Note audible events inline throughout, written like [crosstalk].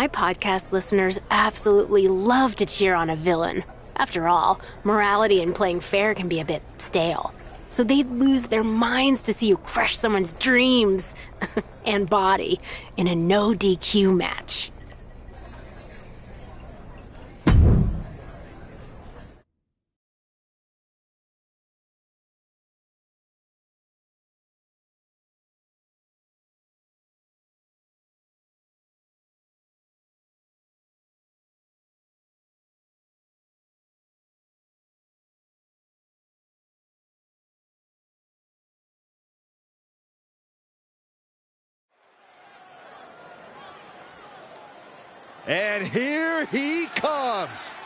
My podcast listeners absolutely love to cheer on a villain. After all, morality and playing fair can be a bit stale. So they'd lose their minds to see you crush someone's dreams [laughs] and body in a no DQ match. Comes.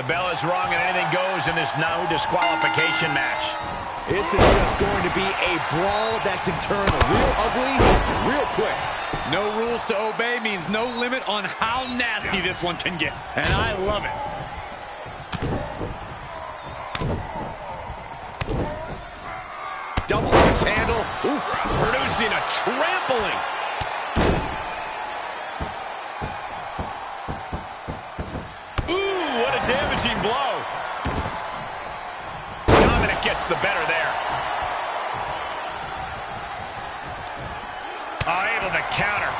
The bell is rung and anything goes in this no disqualification match. This is just going to be a brawl that can turn real ugly real quick. No rules to obey means no limit on how nasty this one can get. And I love it. Double axe handle, Oof. producing a trampling. The better there. Oh, able to counter.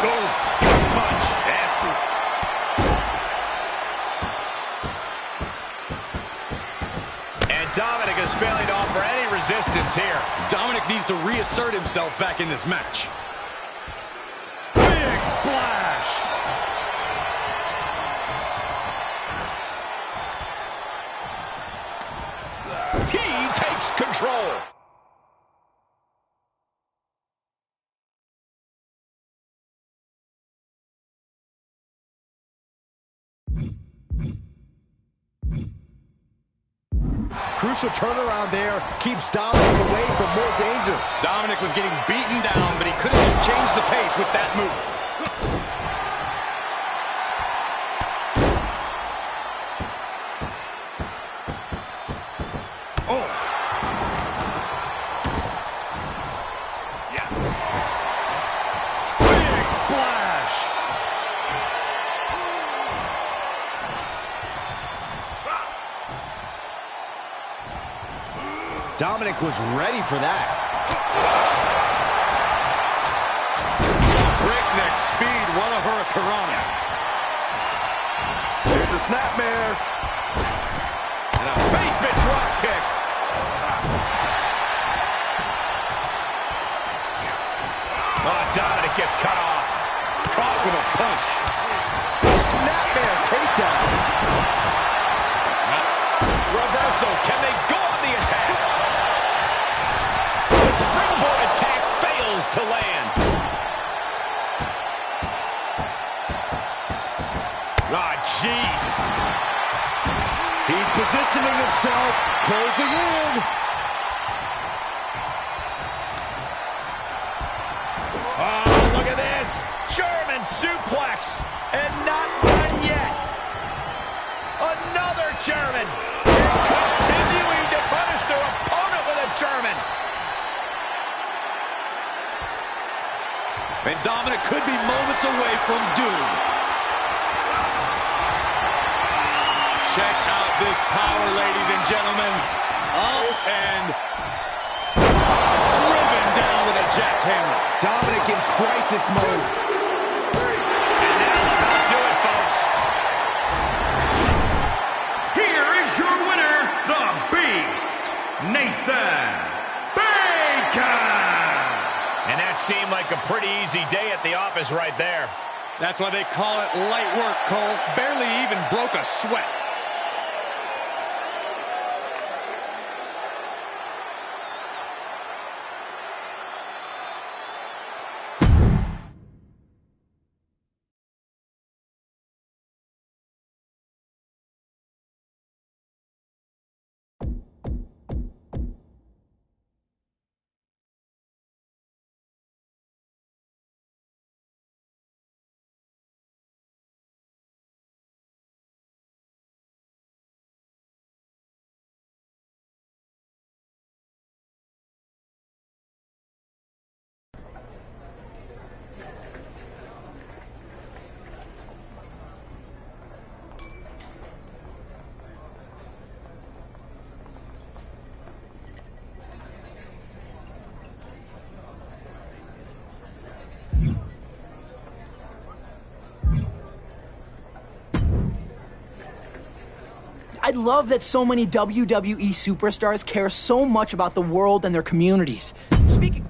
Oof, good. Nasty. And Dominik is failing to offer any resistance here. Dominik needs to reassert himself back in this match. Crucial turnaround there. Keeps Dominik away from more Dominik was ready for that. Breakneck speed, one of Hurricanrana. There's a snapmare. And a basement drop kick. Oh, Dominik gets cut off. Caught with a punch. Snapmare takedown. Reversal. Can they go on the attack? To land. Ah, jeez. He's positioning himself, closing in. Oh, look at this. German suplex. And not done yet. Another German. Continuing to punish their opponent with a German. And Dominik could be moments away from doom. Check out this power, ladies and gentlemen. Up and driven down with a jackhammer. Dominik in crisis mode. Seemed like a pretty easy day at the office right there. That's why they call it light work, Cole. Barely even broke a sweat. I love that so many WWE superstars care so much about the world and their communities. Speaking.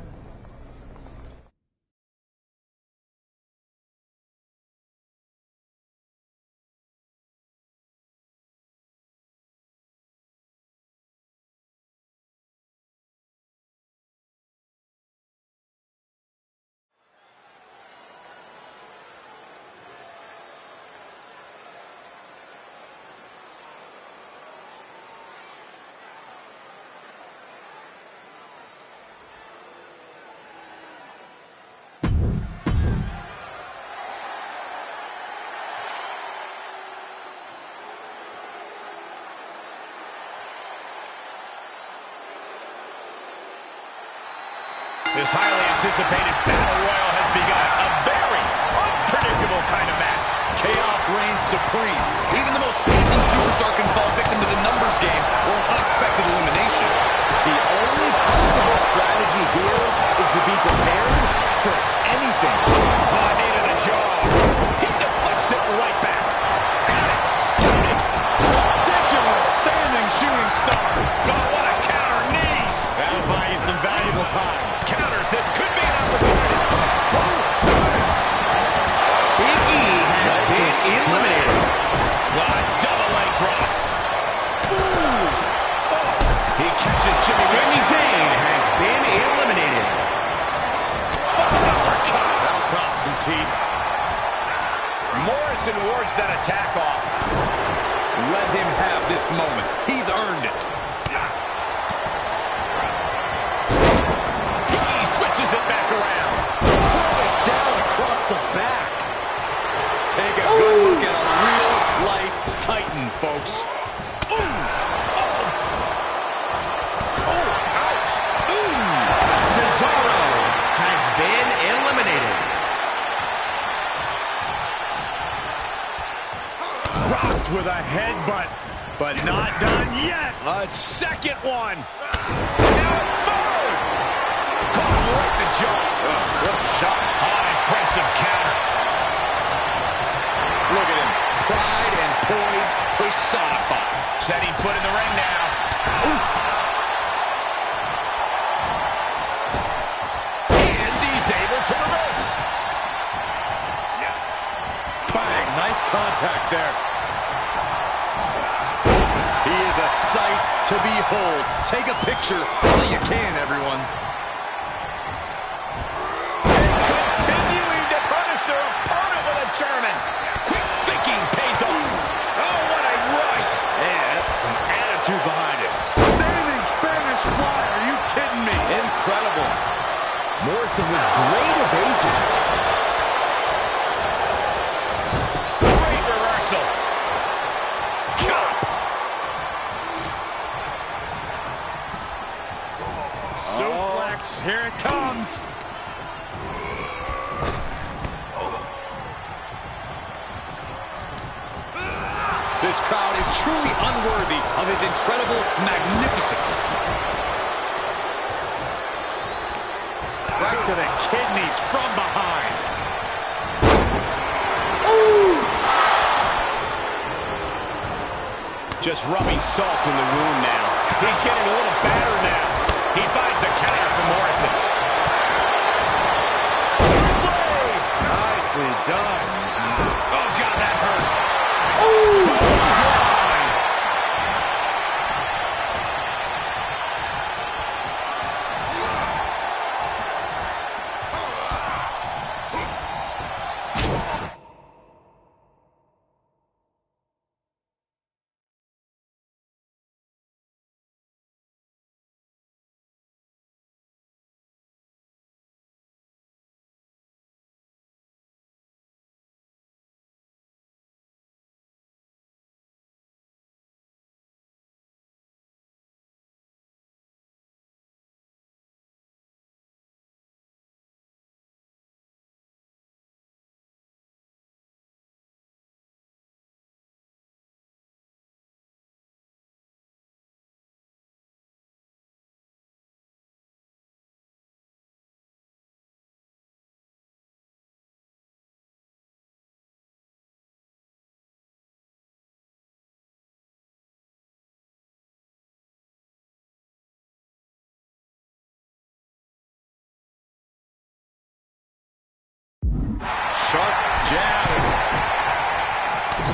Contact there. He is a sight to behold. Take a picture while you can, everyone. Continuing to punish their opponent with a German. Quick thinking pays off. Oh, what a right. That's some attitude behind it. Standing Spanish fly. Are you kidding me? Incredible. Morrison with great evasion. Here it comes. This crowd is truly unworthy of his incredible magnificence. Right to the kidneys from behind. Just rubbing salt in the wound now. He's getting a little battered now. He finds a counter for Morrison. Nicely done. Oh, God, that hurt.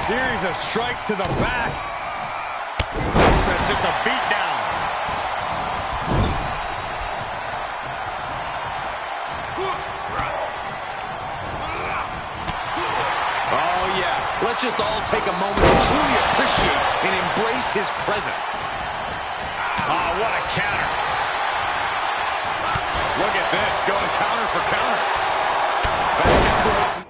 Series of strikes to the back. That's just a beat down. Oh, yeah. Let's just all take a moment to truly appreciate and embrace his presence. Oh, what a counter. Look at this, going counter for counter. Back and forth.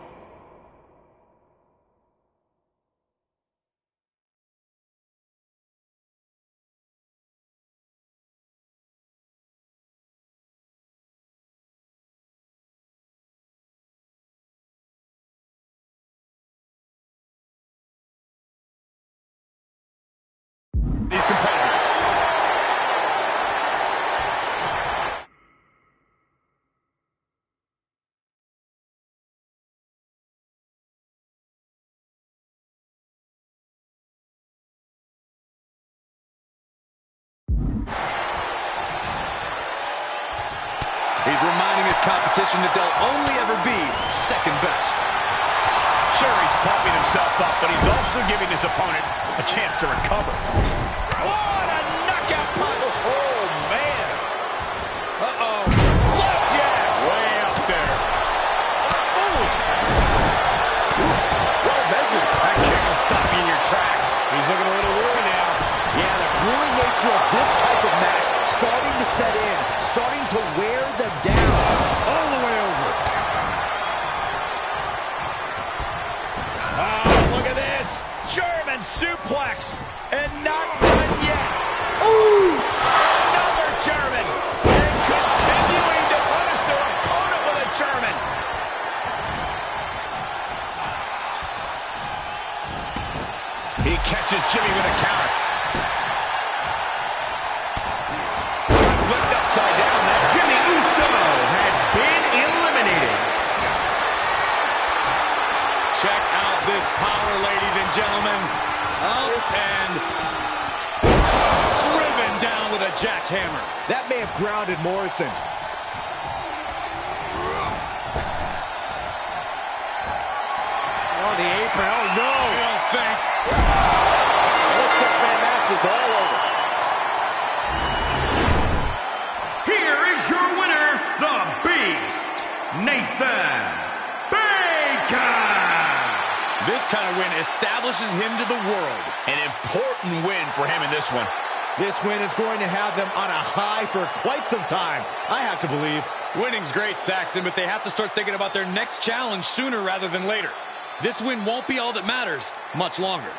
His that they'll only ever be second best. Sure, he's pumping himself up, but he's also giving his opponent a chance to recover. What a knockout punch! Oh, man. Uh-oh. Flapjack! Way up there. Ooh. Well measured. That kick will stop you in your tracks. He's looking a little weary now. Yeah, the grueling nature of this type of match starting to set in, starting to wear Another German. And continuing to punish their opponent with a German. He catches Jimmy with a counter. Flipped upside down. That's Jimmy Uso has been eliminated. Check out this power, ladies and gentlemen. Up and jackhammer. That may have grounded Morrison. on the apron. Oh, no. I don't think. This six-man match is all over. Here is your winner, the Beast, Nathan Bacon. This kind of win establishes him to the world. An important win for him in this one. This win is going to have them on a high for quite some time, I have to believe. Winning's great, Saxton, but they have to start thinking about their next challenge sooner rather than later. This win won't be all that matters much longer.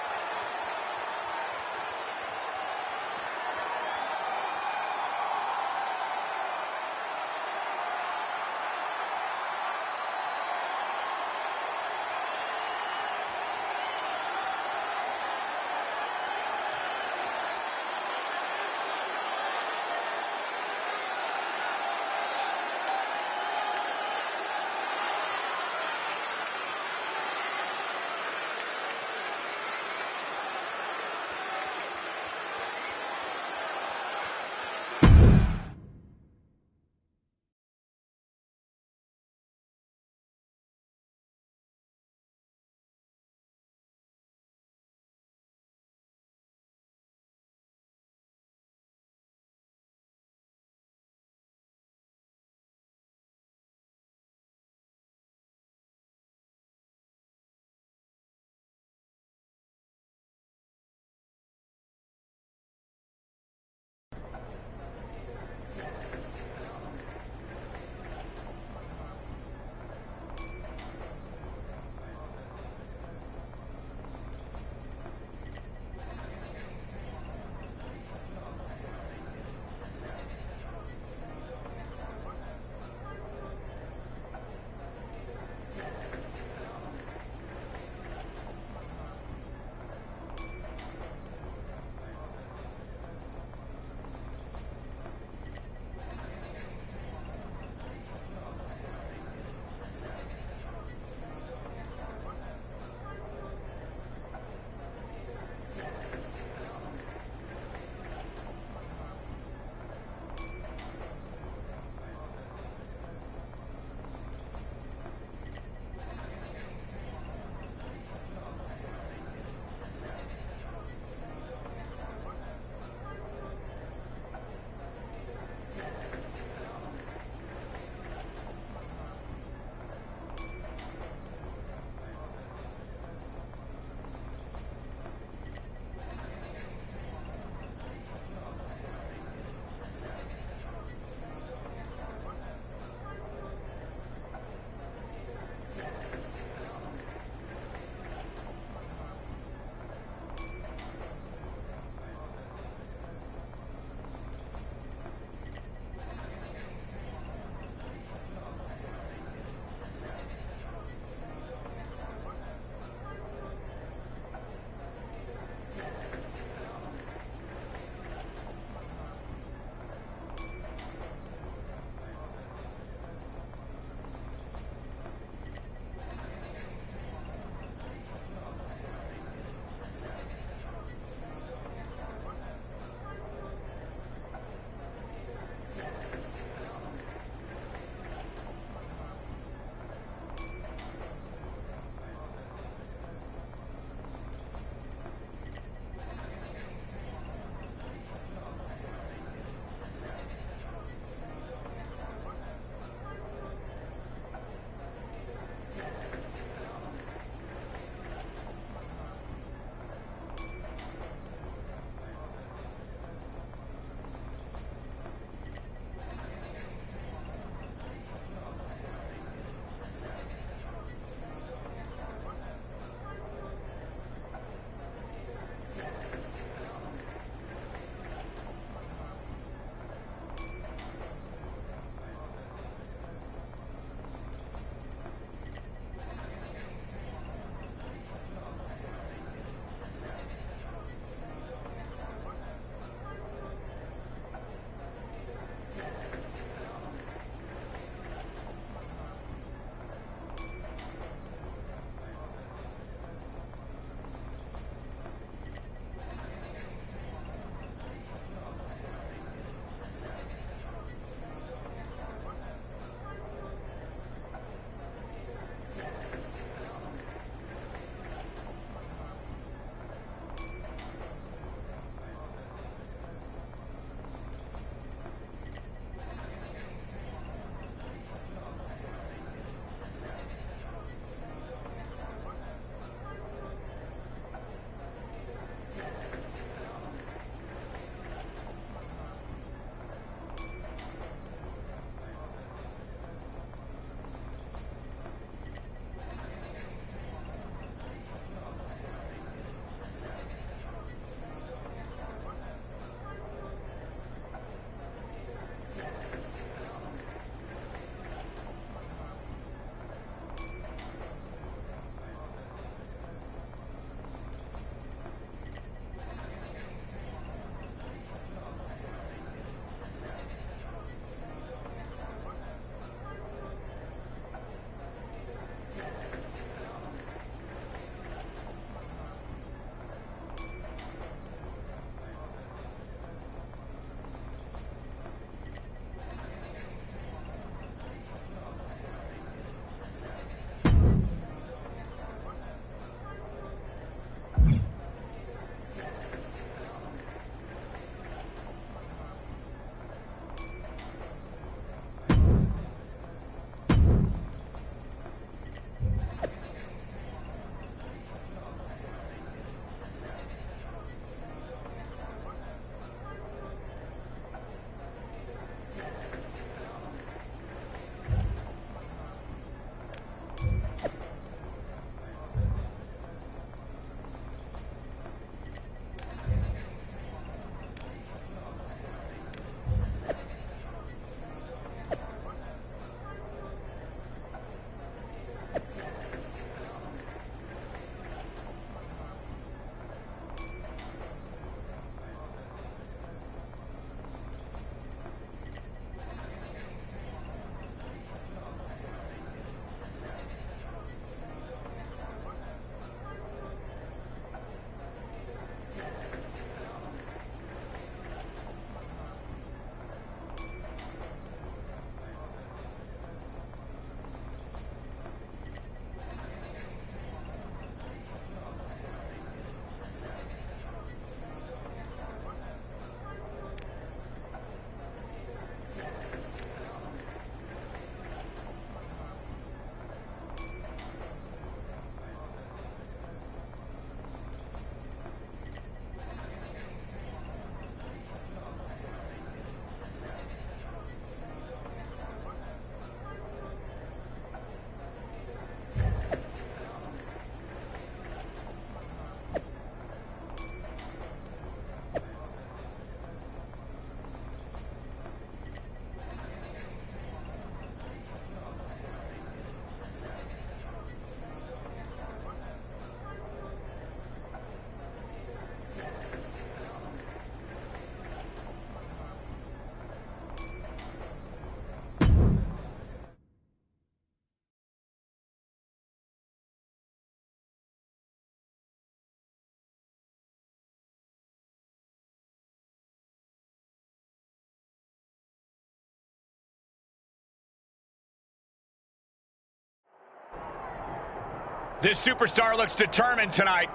This superstar looks determined tonight.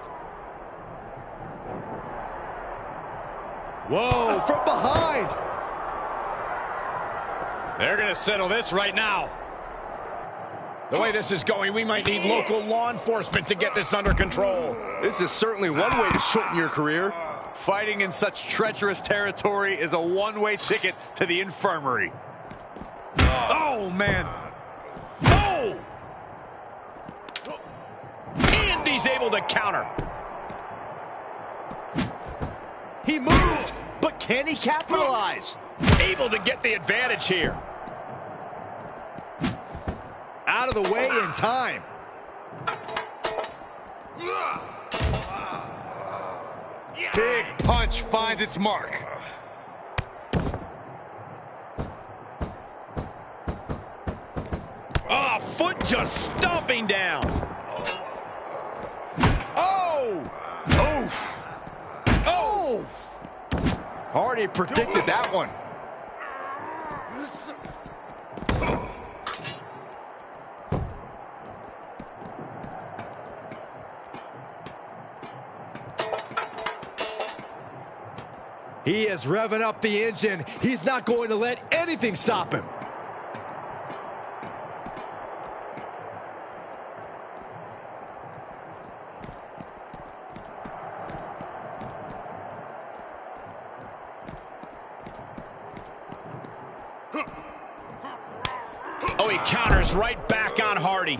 Whoa, ah, from behind. They're going to settle this right now. The way this is going, we might need local law enforcement to get this under control. This is certainly one way to shorten your career. Fighting in such treacherous territory is a one-way ticket to the infirmary. Ah. Oh, man. Oh! And he's able to counter. He moved, but can he capitalize? Able to get the advantage here. Out of the way in time. Big punch finds its mark. Oh, foot just stomping down. Oh! Oh! Oh! Hardy predicted that one. He is revving up the engine. He's not going to let anything stop him. Oh, he counters right back on Hardy.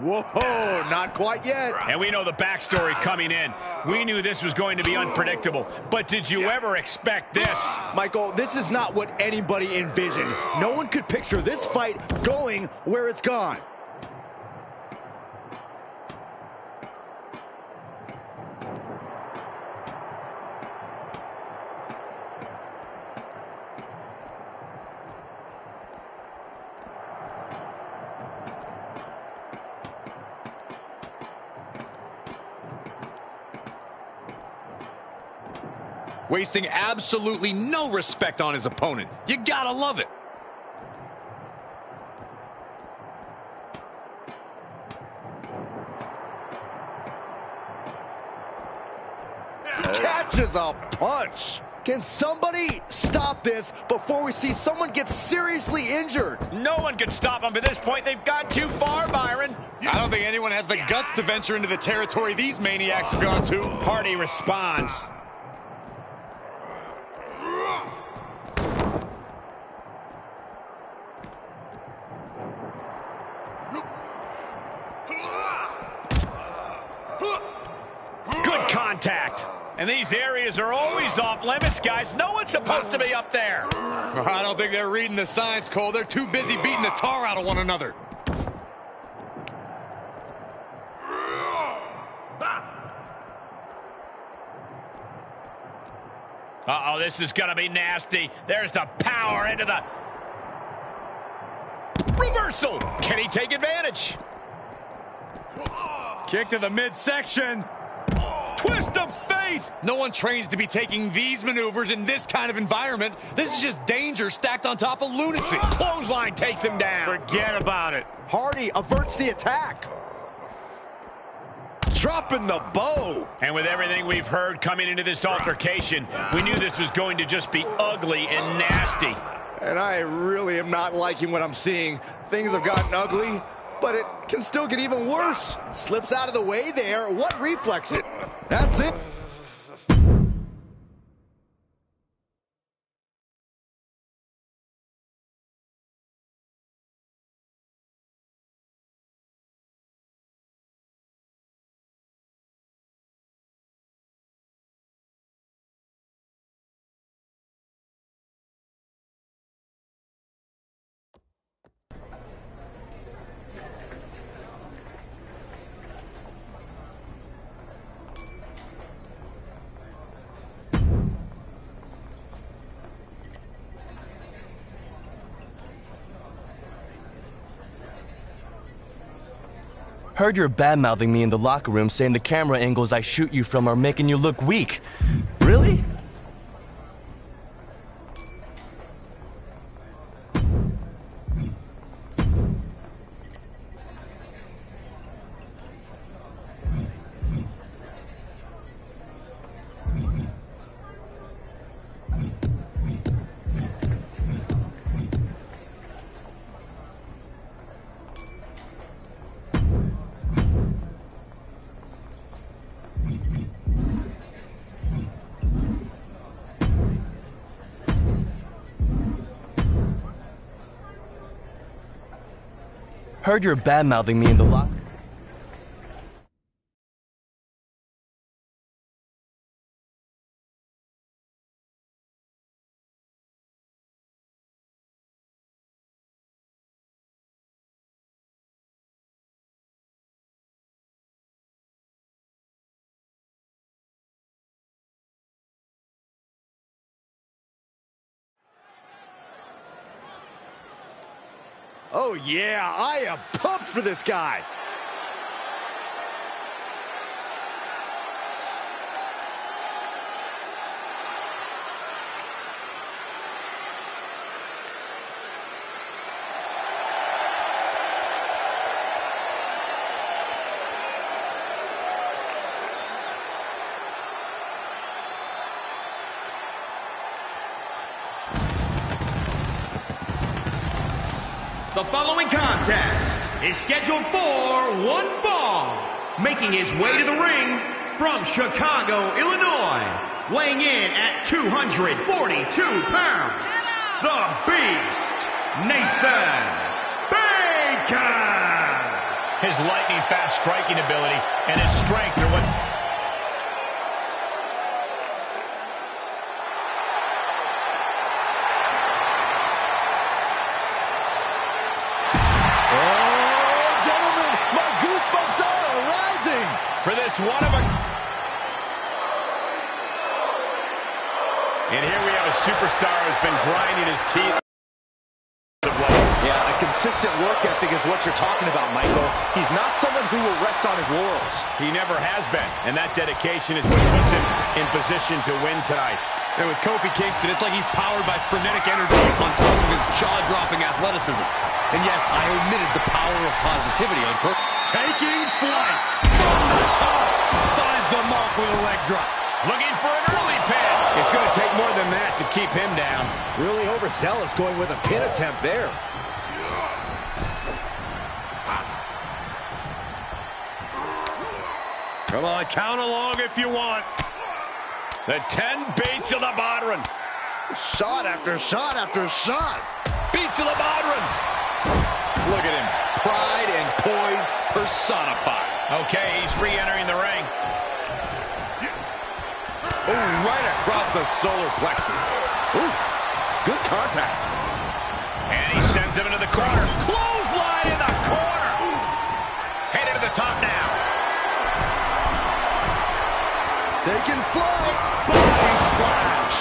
Whoa, not quite yet. And we know the backstory coming in. We knew this was going to be unpredictable. But did you ever expect this? Michael, this is not what anybody envisioned. No one could picture this fight going where it's gone. Wasting absolutely no respect on his opponent. You gotta love it. Catches a punch. Can somebody stop this before we see someone get seriously injured? No one could stop him. At this point, they've gone too far, Byron. I don't think anyone has the guts to venture into the territory these maniacs have gone to. Hardy responds. Good contact. And these areas are always off limits, guys. No one's supposed to be up there. [laughs] I don't think they're reading the signs, Cole. They're too busy beating the tar out of one another. Uh-oh, this is going to be nasty. There's the power into the... Reversal! Can he take advantage? Kick to the midsection. Twist! No one trains to be taking these maneuvers in this kind of environment. This is just danger stacked on top of lunacy. [gasps] Clothesline takes him down. Forget about it. Hardy averts the attack. Dropping the bow. And with everything we've heard coming into this altercation, we knew this was going to just be ugly and nasty. And I really am not liking what I'm seeing. Things have gotten ugly, but it can still get even worse. Slips out of the way there. What reflex it? That's it. Heard you're bad-mouthing me in the locker room saying the camera angles I shoot you from are making you look weak. Really? Heard you're bad-mouthing me in the locker yeah, I am pumped for this guy. Contest is scheduled for one fall. Making his way to the ring from Chicago, Illinois, weighing in at 242 pounds, the Beast, Nathan Bacon. His lightning fast striking ability and his strength are what superstar who's been grinding his teeth. Yeah, a consistent work ethic is what you're talking about, Michael. He's not someone who will rest on his laurels. He never has been, and that dedication is what puts him in position to win tonight. And with Kofi Kingston, it's like he's powered by frenetic energy on top of his jaw-dropping athleticism. And yes, I omitted the power of positivity on purpose. Taking flight from the top. Finds the mark with a leg drop. Looking for an early pin. It's going to take more than that to keep him down. Really overzealous going with a pin attempt there. Come on, count along if you want. The 10 beats of the Bodhrán. Shot after shot after shot. Beats of the Bodhrán. Look at him. Pride and poise personified. Okay, he's re-entering the ring. Oh, right across the solar plexus. Oof. Good contact. And he sends him into the corner. Clothesline in the corner. Headed to the top now. Taking flight. Body splash.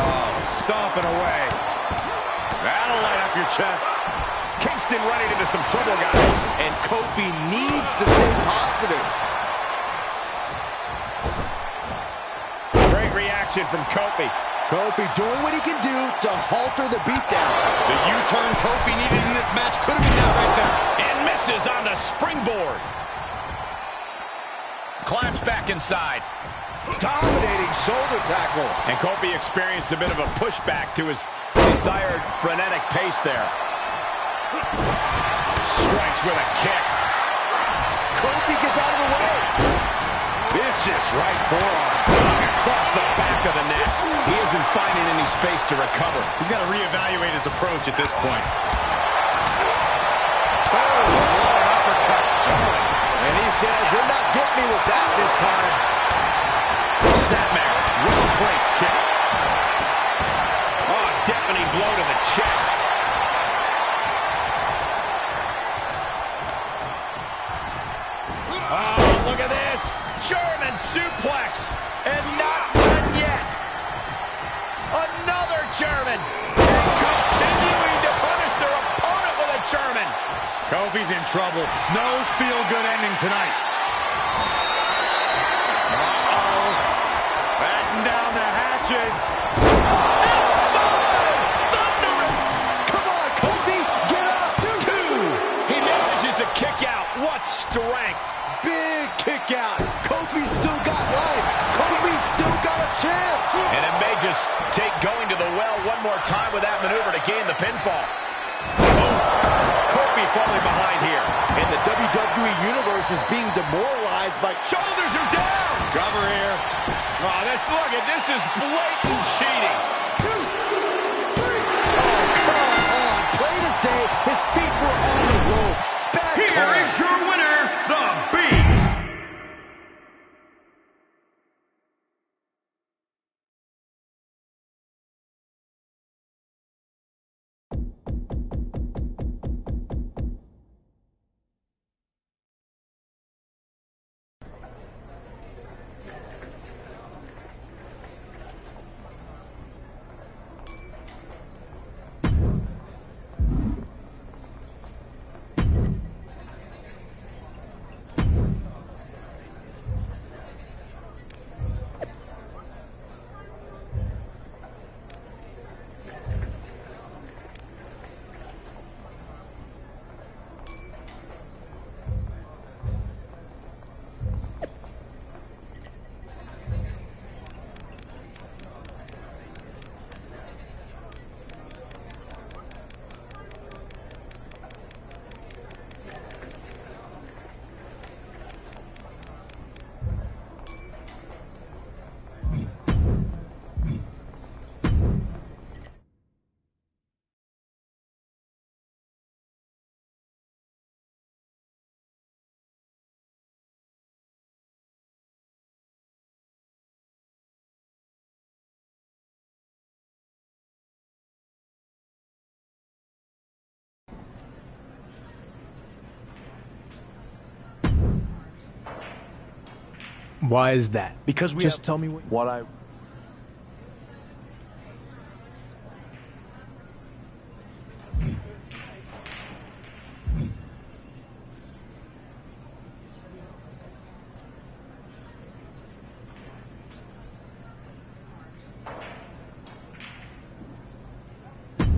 Oh, stomping away. That'll light up your chest. Kingston running into some trouble, guys. And Kofi needs to stay positive. From Kofi. Kofi doing what he can do to halter the beatdown. The U-turn Kofi needed in this match could have been that right there. And misses on the springboard. Climbs back inside. Dominating shoulder tackle. And Kofi experienced a bit of a pushback to his desired frenetic pace there. Strikes with a kick. Kofi gets out of the way. Vicious right forearm. Across the back of the neck. He isn't finding any space to recover. He's got to reevaluate his approach at this point. Oh, and he said, you're not getting me with that this time. Snapmare. Well-placed kick. Why is that? Because we Just tell me what. What I...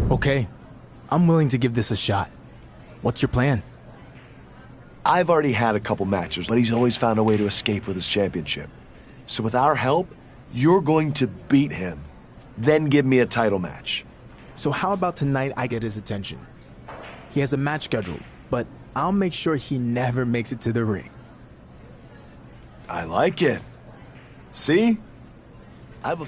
Okay, I'm willing to give this a shot. What's your plan? I've already had a couple matches, but he's always found a way to escape with his championship. So with our help, you're going to beat him. Then give me a title match. So how about tonight I get his attention? He has a match scheduled, but I'll make sure he never makes it to the ring. I like it. See? I have a.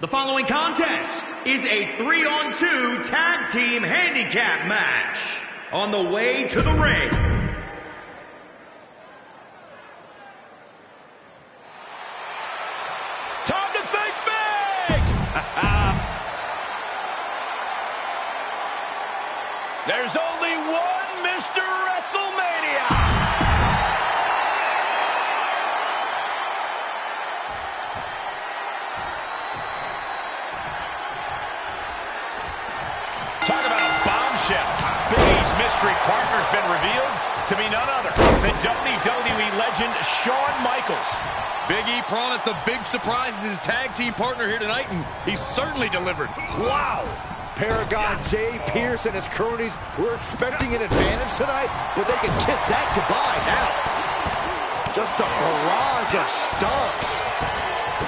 The following contest is a three on two tag team handicap match. On the way to the ring. Pierce and his cronies were expecting an advantage tonight, but they can kiss that goodbye now. Just a barrage of stomps.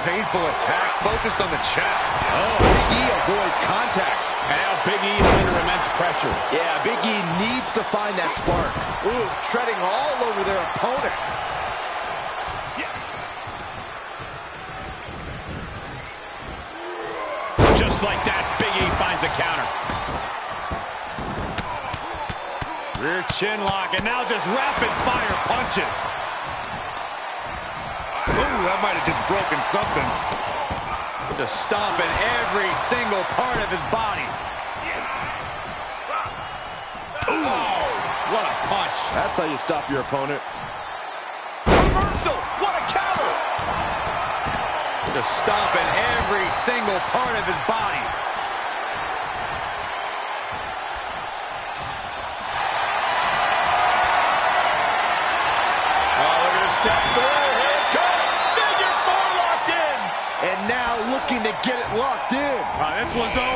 Painful attack focused on the chest. Oh, Big E avoids contact. And now Big E is under immense pressure. Yeah, Big E needs to find that spark. Ooh, treading all over their opponent. Chin lock, and now just rapid fire punches. Ooh, that might have just broken something. Just stomping every single part of his body. Oh, what a punch. That's how you stop your opponent. Reversal, what a counter. Just stomping every single part of his body. One's over.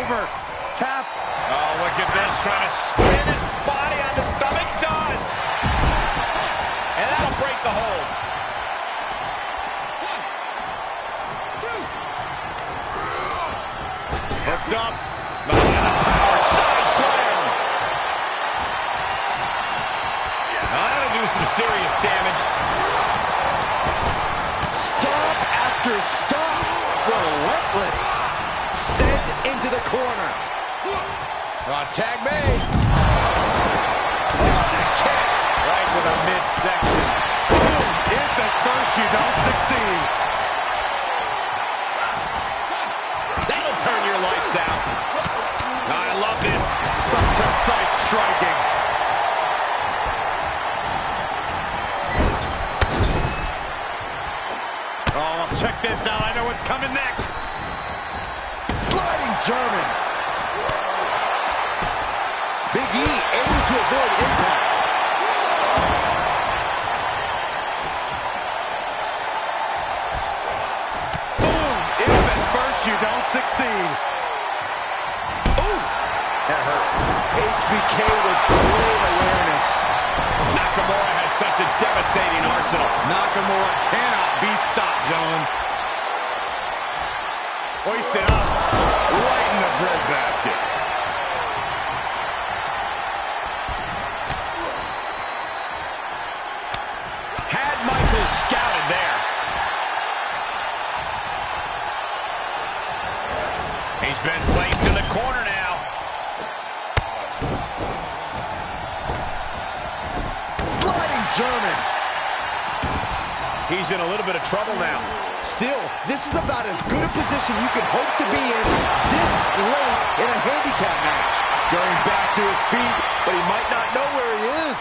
About as good a position you can hope to be in this late in a handicap match. Stirring back to his feet, but he might not know where he is.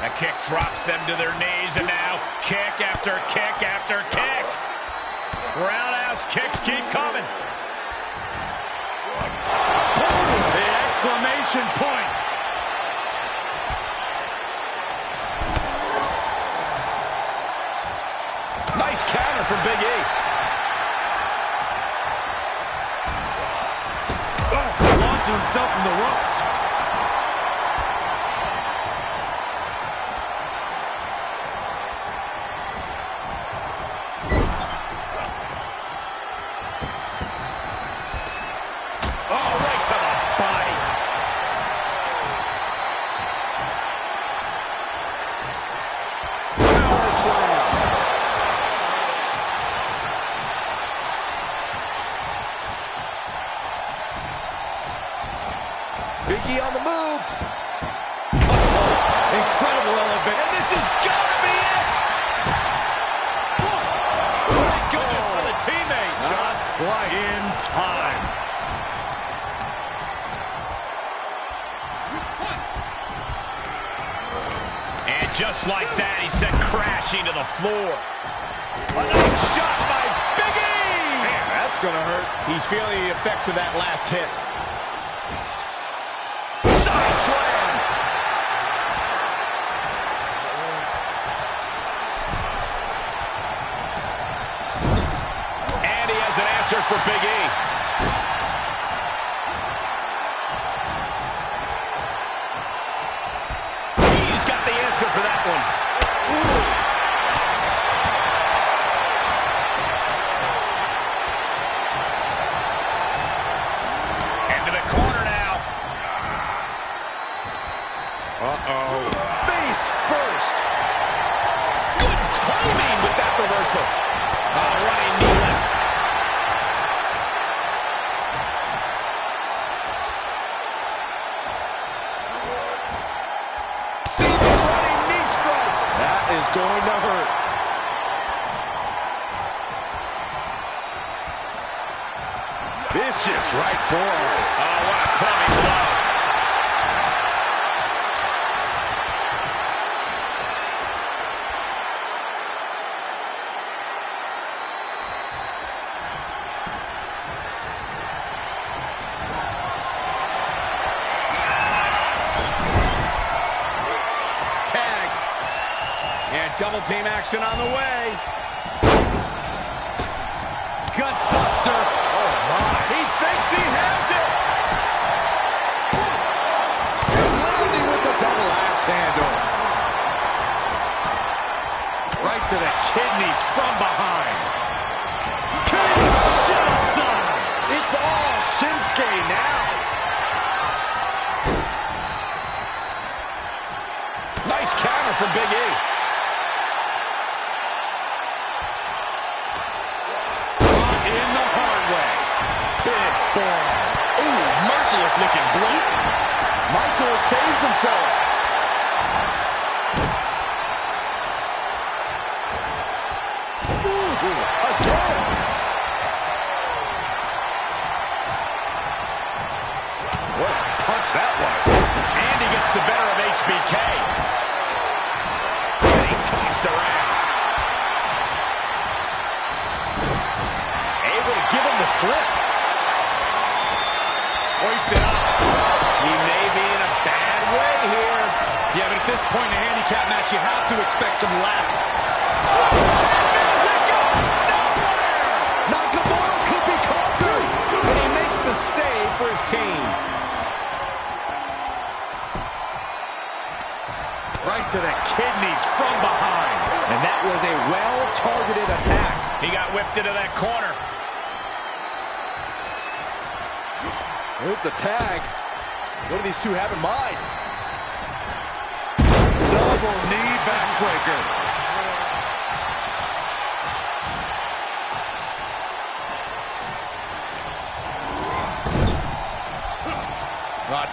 The kick drops them to their knees, and now kick after kick after kick. Roundhouse kicks keep coming. The exclamation point. Nice counter from Big E. Oh, launching himself from the ropes. Action on the way.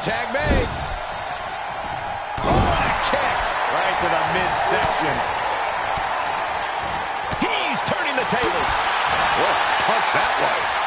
Tag made. Oh, what a kick. Right to the midsection. He's turning the tables. What a punch that was.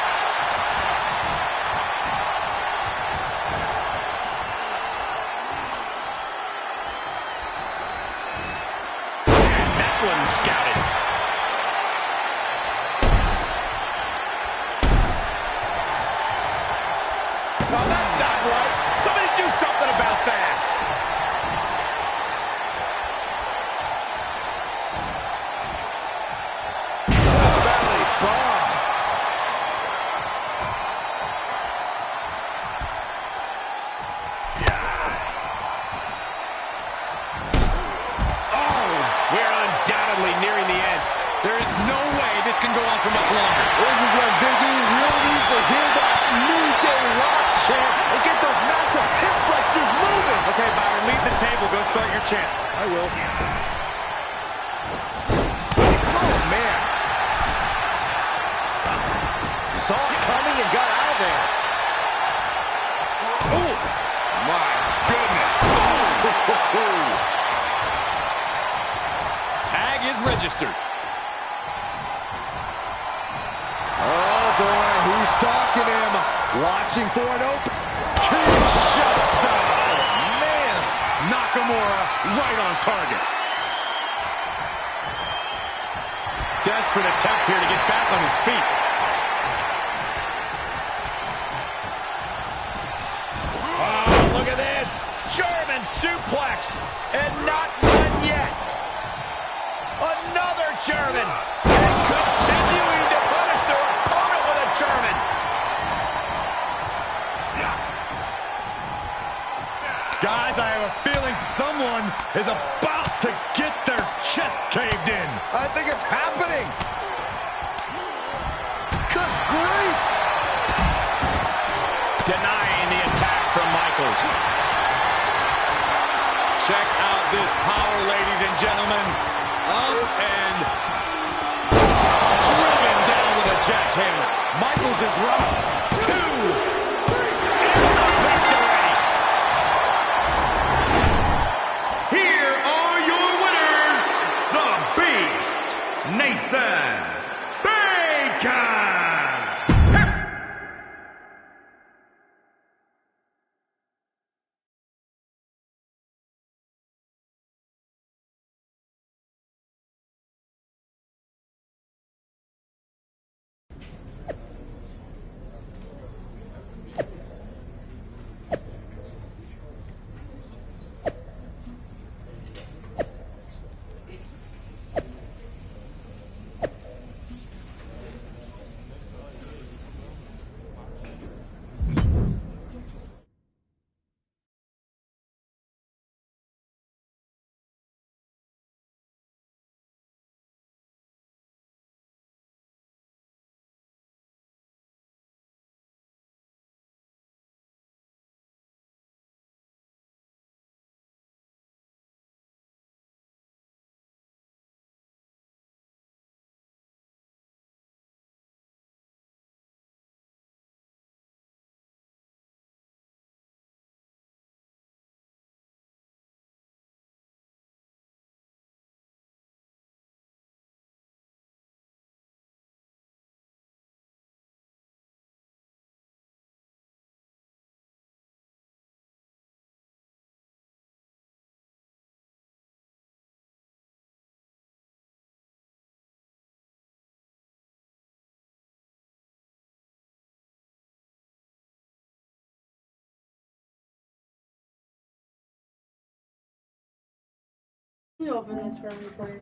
Me open this for replay.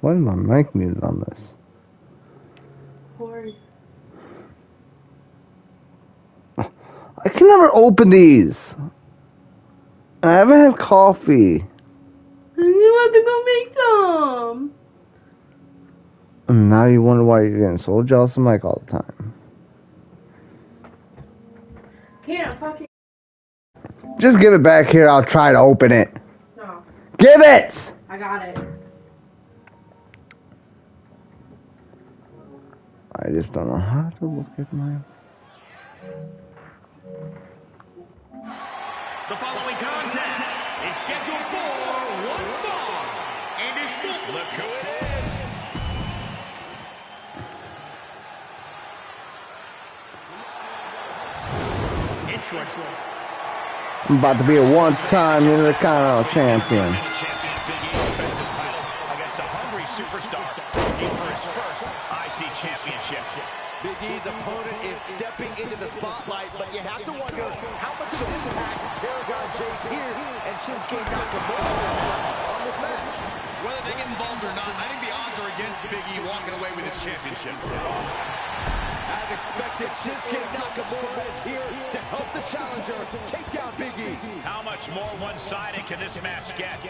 Why is my mic muted on this? Corey. I can never open these. I haven't had coffee. You have to go make some. And now you wonder why you're getting so jealous of Mike all the time. Can't fucking. Just give it back here. I'll try to open it. No, Give it! I got it. I just don't know how to look at my. The following contest is scheduled for one fall and is full. Look who it is. Interesting. I'm about to be a one-time Intercontinental champion. Big opponent is stepping into the spotlight, but you have to wonder how much of an impact Paragon J. Pierce and Shinsuke Nakamura will have on this match. Whether they get involved or not, I think the odds are against Big E walking away with his championship. As expected, Shinsuke Nakamura is here to help the challenger take down Big E. How much more one-sided can this match get?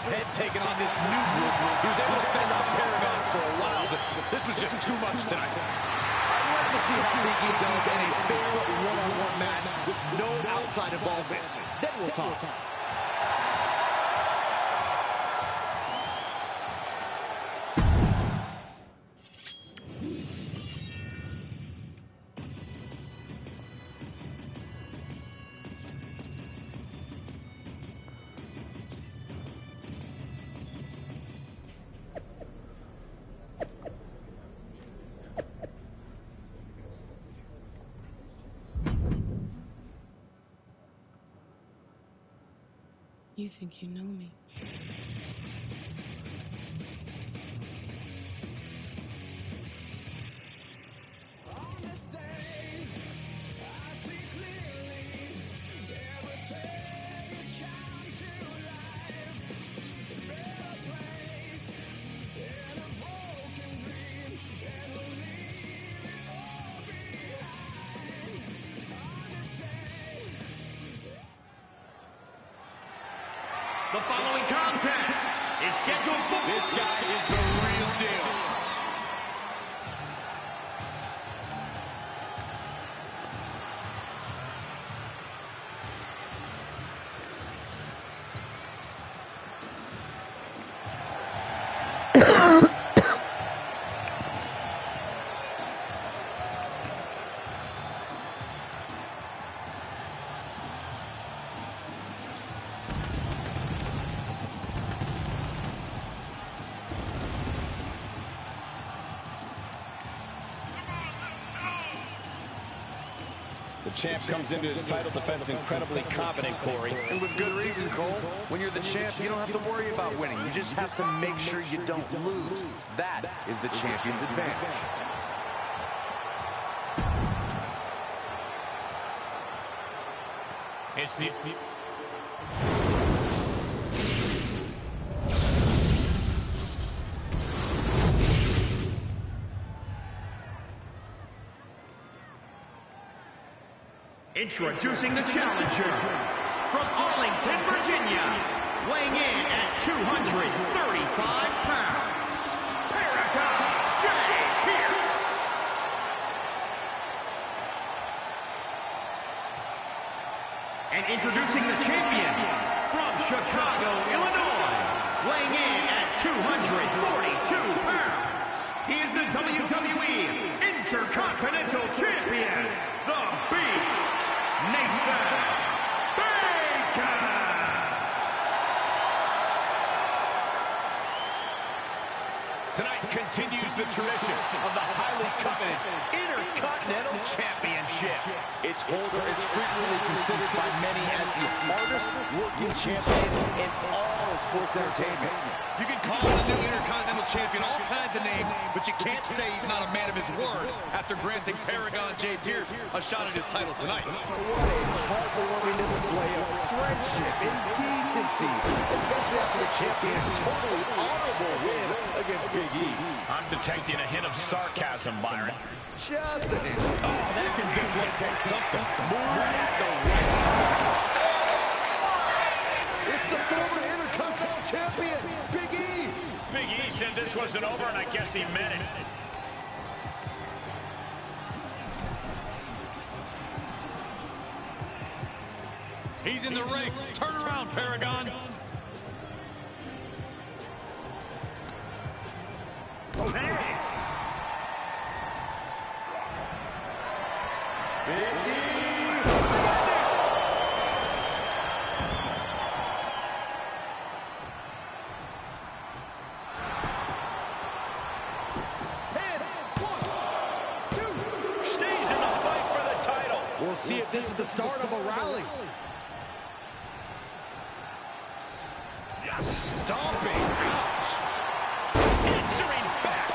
his head taken on this new group. He was able to fend off Paragon for a while, but this was just too much tonight. I'd like to see how Miki does in a fair one-on-one -on -one match with no outside involvement. Then we'll talk. think you know me. comes into his title defense incredibly confident, Corey. And with good reason, Cole. When you're the champ, you don't have to worry about winning. You just have to make sure you don't lose. That is the champion's advantage. It's the... Introducing the challenger from Arlington, Virginia, weighing in at 235 pounds, Paragon J. Pierce. And introducing the champion from Chicago, Illinois, weighing in at 242 pounds. He is the WWE Intercontinental Champion, continues the tradition of the highly coveted Intercontinental Championship. Its holder is frequently considered by many as the hardest working champion in all of sports entertainment. You can call the new Intercontinental Champion all kinds of names, but you can't say he's not a man of his word after granting Paragon J. Pierce a shot at his title tonight. What a heartwarming display of friendship and decency, especially after the champion's totally honorable win against Big E. I'm detecting a hint of sarcasm, Byron. Just an instant. Oh, that can dislocate something. It's the former Intercontinental Champion, Big E. Big E said this wasn't over, and I guess he meant it. He's in the ring. Turn around, Paragon. Big E. And one, two, stays in the fight for the title. We'll see if this is the start of a rally. Stomping. Ouch. Answering back.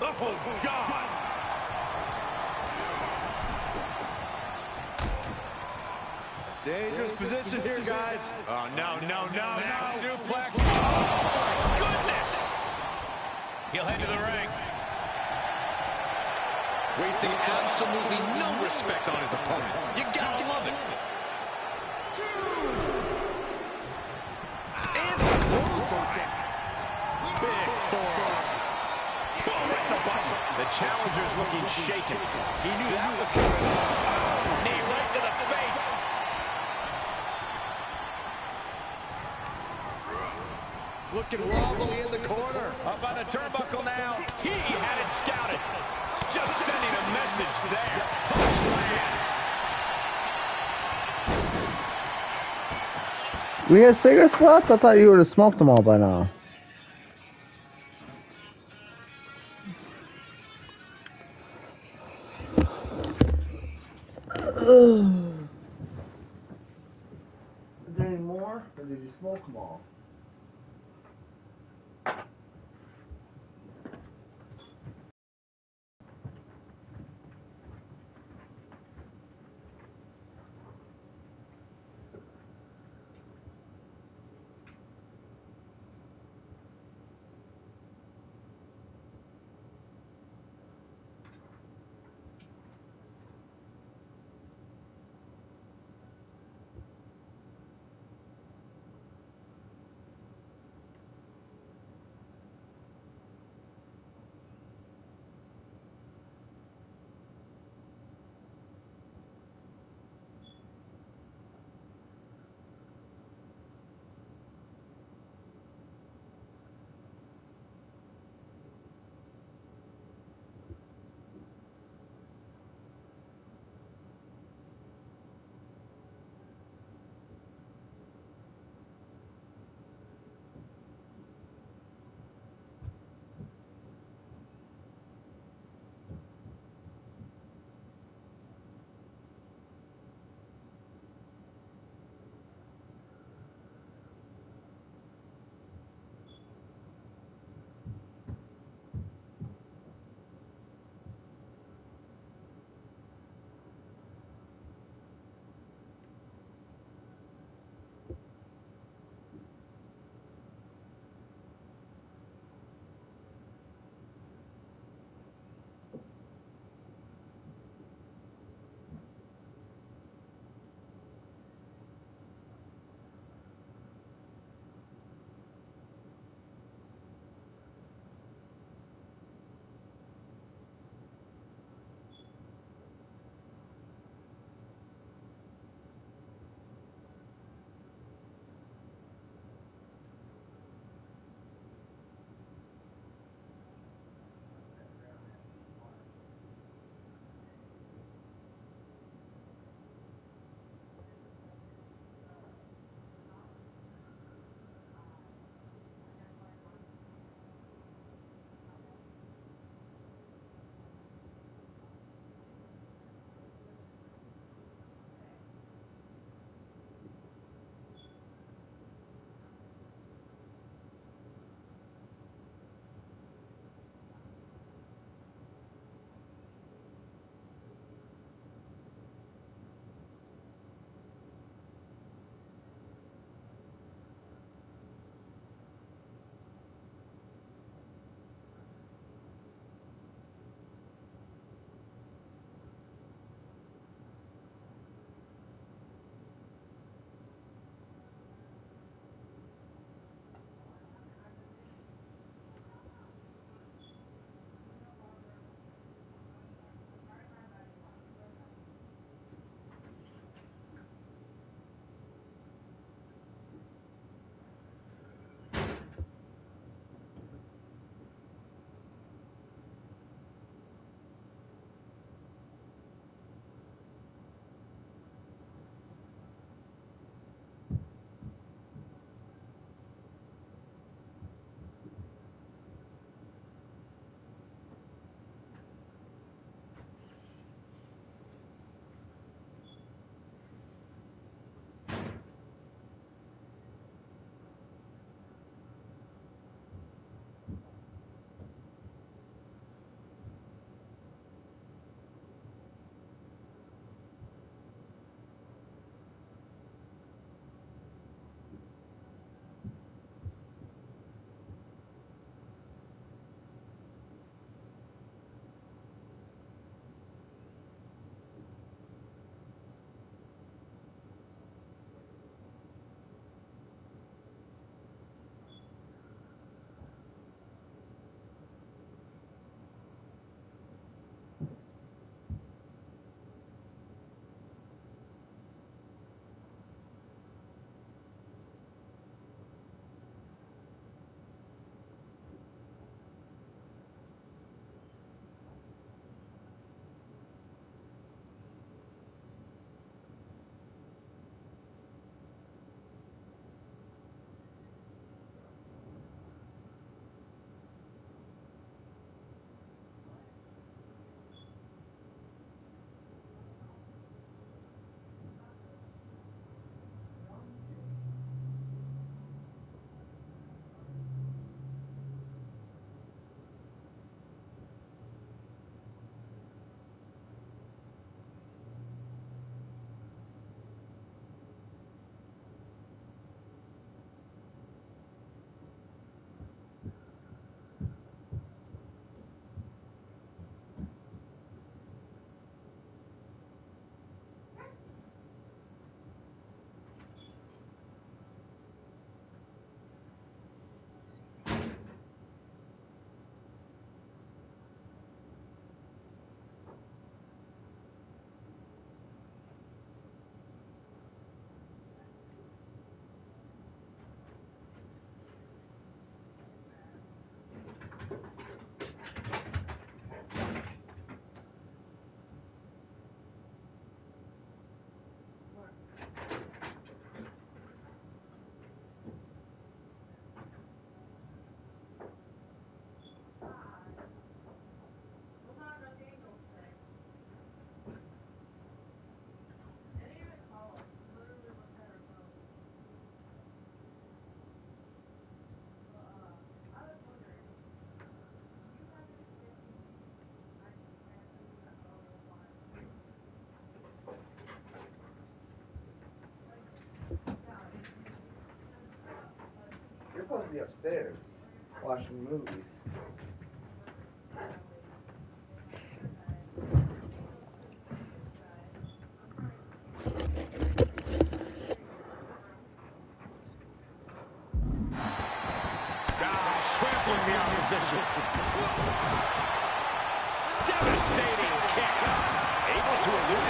Oh, God. Dangerous position here, guys. Oh, no, no, no, no. Suplex. Oh, my goodness. He'll head to the ring. Wasting absolutely no respect on his opponent. You gotta love it. And clothesline. Big forearm. Boom, right in the button. The challenger's looking shaken. He knew that was coming. Oh, knee right to the face. Looking wobbly in the corner. Up on the turnbuckle now. He had it scouted. Just sending a message there. Punch lands. We had cigarettes left? I thought you would have smoked them all by now. supposed to be upstairs watching movies. Devastating kick. Able to elude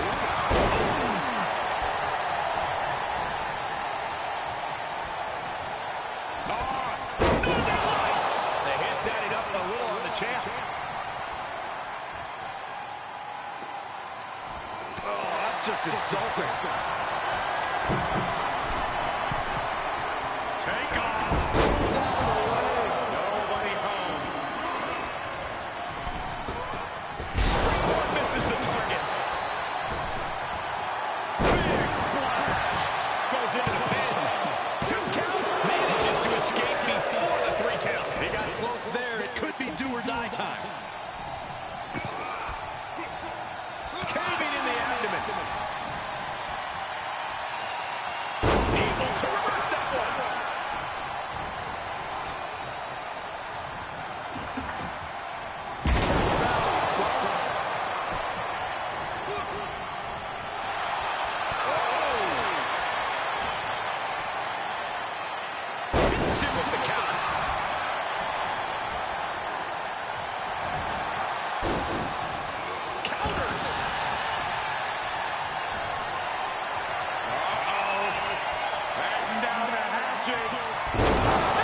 Bridges.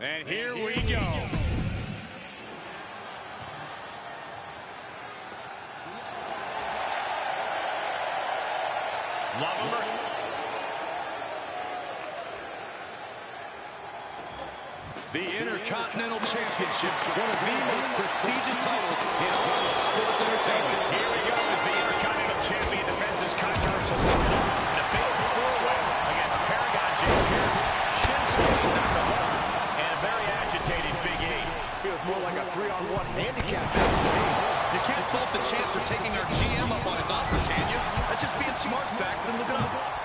And here we go. Latimer. The Intercontinental Championship, one of the most prestigious titles in all of sports entertainment. Here we go as the Intercontinental Champion like a three-on-one handicap match to me. You can't fault the champ for taking our GM up on his offer, can you? That's just being smart, Saxton. Look it up.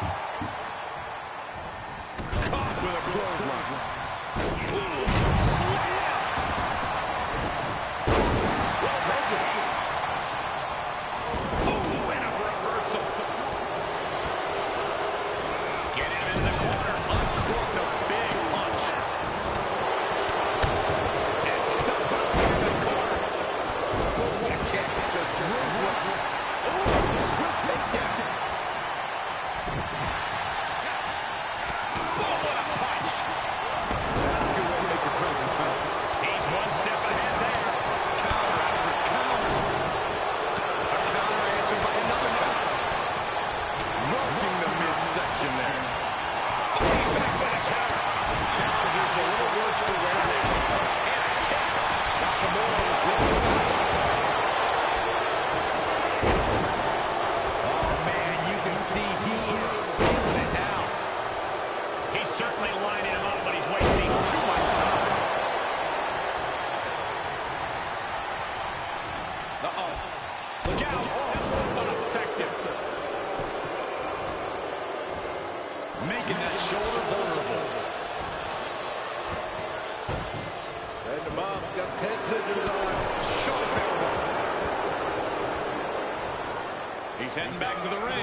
he's heading back to the ring.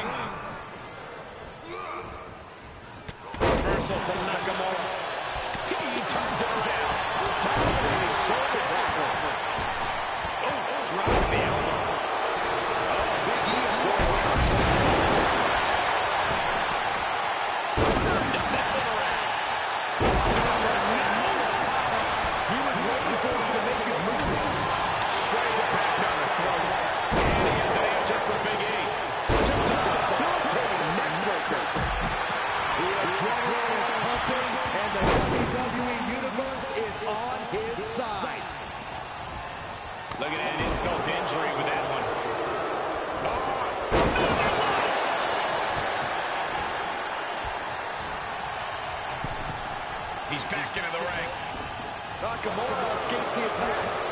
back into the ring. Nakamura escapes the attack.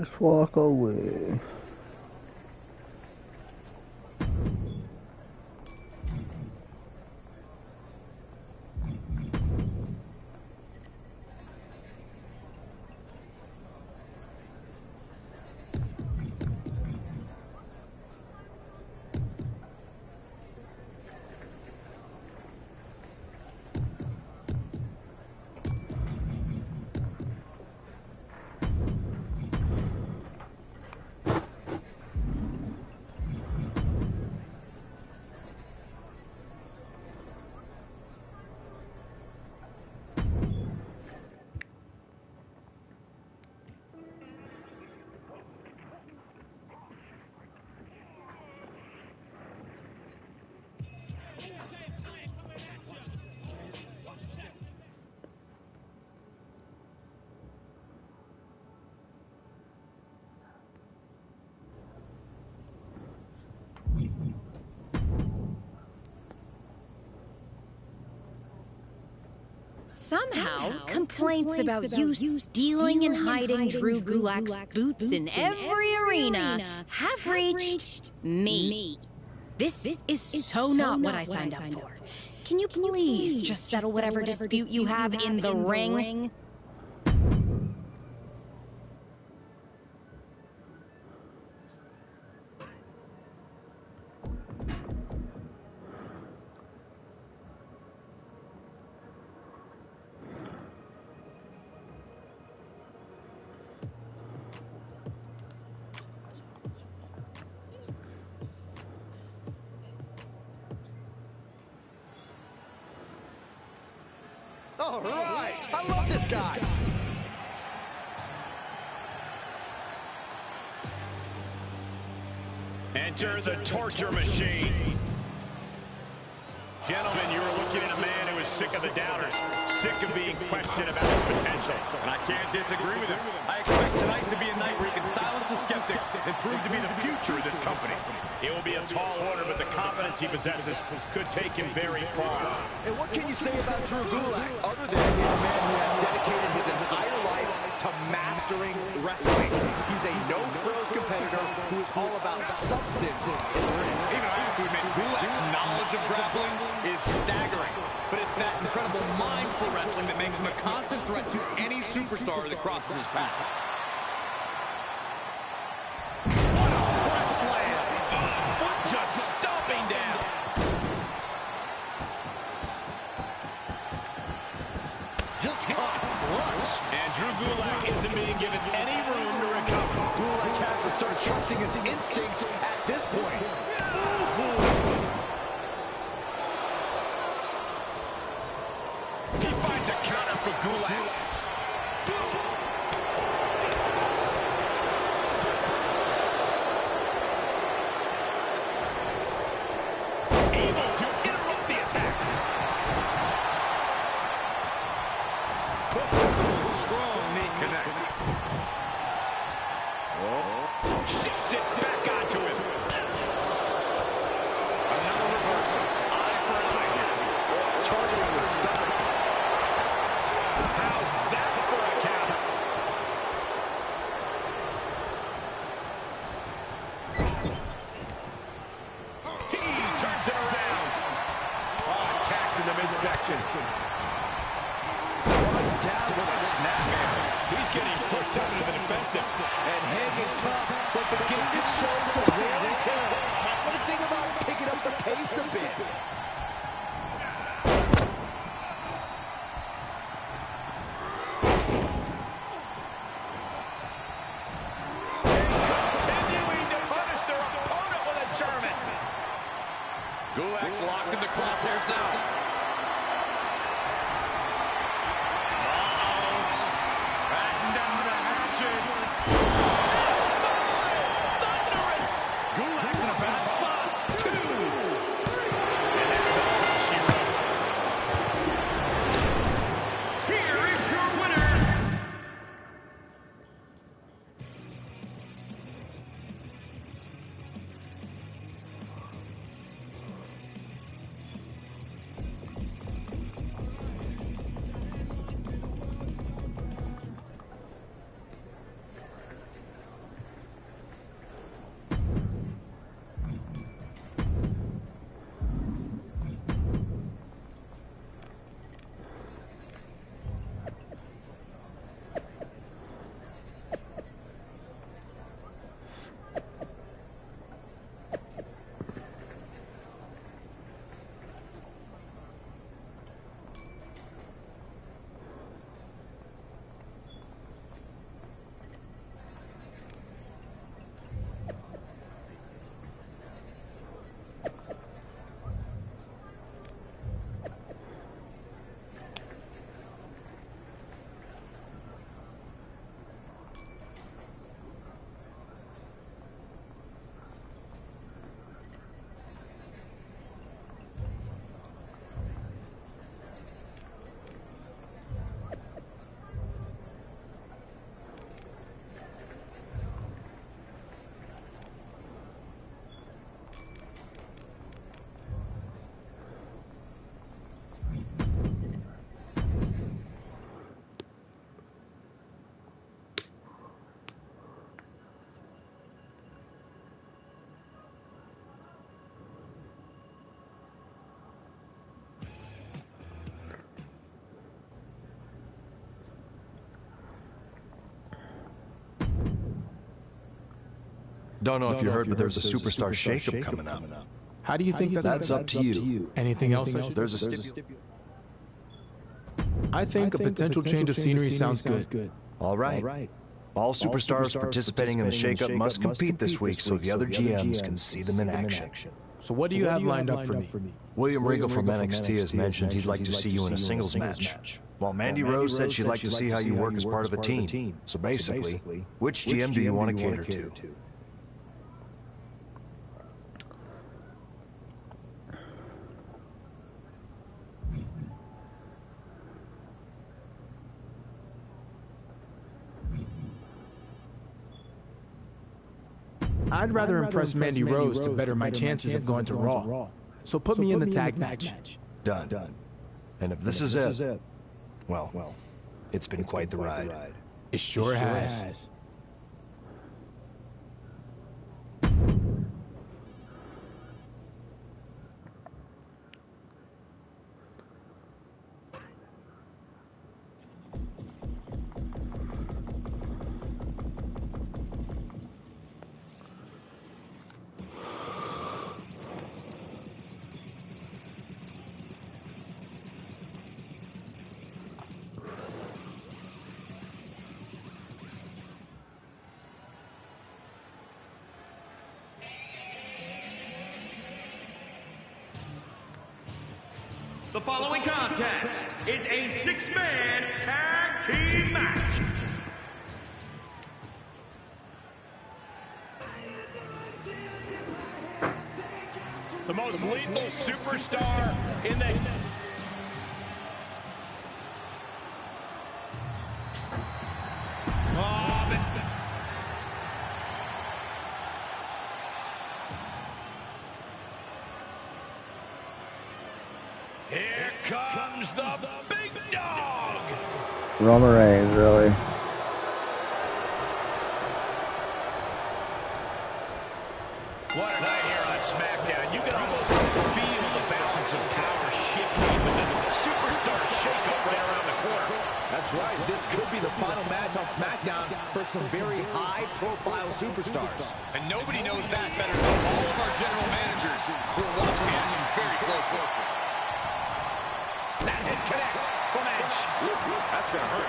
Just walk away. Somehow, complaints about you stealing and hiding Drew Gulak's boots in every arena have reached me. This is so not what I signed up for. Can you please just settle whatever dispute you have in the ring? Enter the torture machine. Gentlemen, you are looking at a man who is sick of the doubters, sick of being questioned about his potential. And I can't disagree with him. I expect tonight to be a night where he can silence the skeptics and prove to be the future of this company. It will be a tall order, but the confidence he possesses could take him very far. And what can you say about Drew Gulak, other than he's a man who has dedicated his to mastering wrestling? He's a no-frills competitor who is all about substance. Even I have to admit, Gulak's knowledge of grappling is staggering. But it's that incredible mind for wrestling that makes him a constant threat to any superstar that crosses his path. Instincts at this point. He finds a counter for Gulak. Don't know if you heard, but there's a superstar shakeup coming up. How do you think that's, That's up to you. Anything else? I There's a stipulation. I think a potential change of scenery sounds good. All right. All superstars participating in the shakeup must compete this week so the other GMs can see them in action. So what do you have lined up for me? William Regal from NXT has mentioned he'd like to see you in a singles match. While Mandy Rose said she'd like to see how you work as part of a team. So basically, which GM do you want to cater to? I'd rather impress Mandy Rose to better my chances of going to Raw. So put me in the tag match. Done. And if this is it, well, it's been quite the ride. It sure has. The Roman Reigns, really. What a night here on SmackDown. You can almost feel the balance of power shifting with the superstar shakeup right around the corner. That's right. This could be the final match on SmackDown for some very high-profile superstars. And nobody knows that better than all of our general managers who are watching the action very closely. That's going to hurt.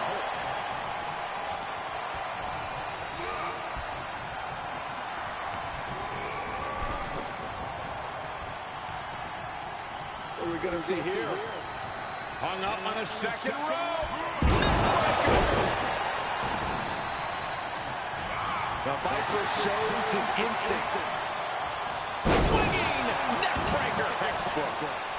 What are we going to see here? Hung up on the second rope. The Viper shows his instinct. Swinging neckbreaker. Textbook.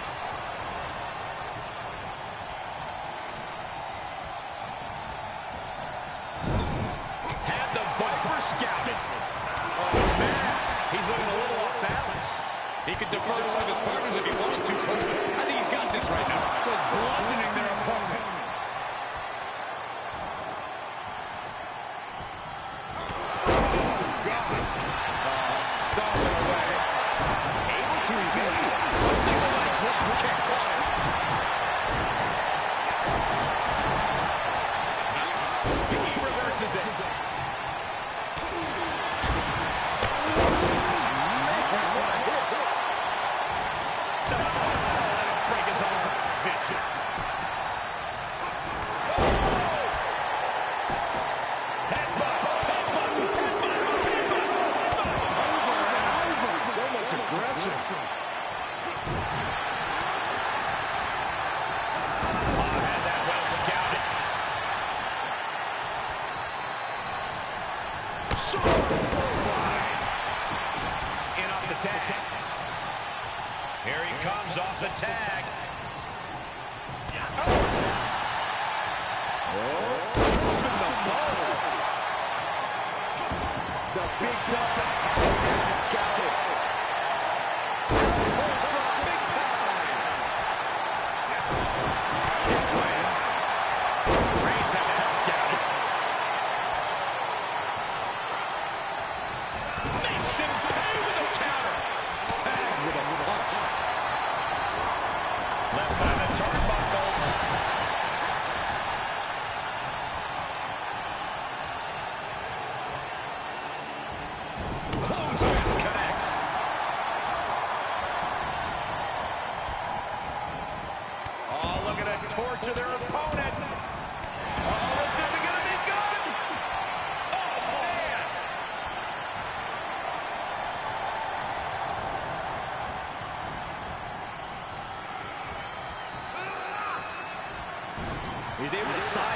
outside.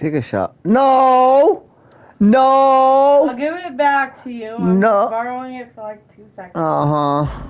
Take a shot. No! No! I'll give it back to you. I'm no. borrowing it for like two seconds. Uh huh.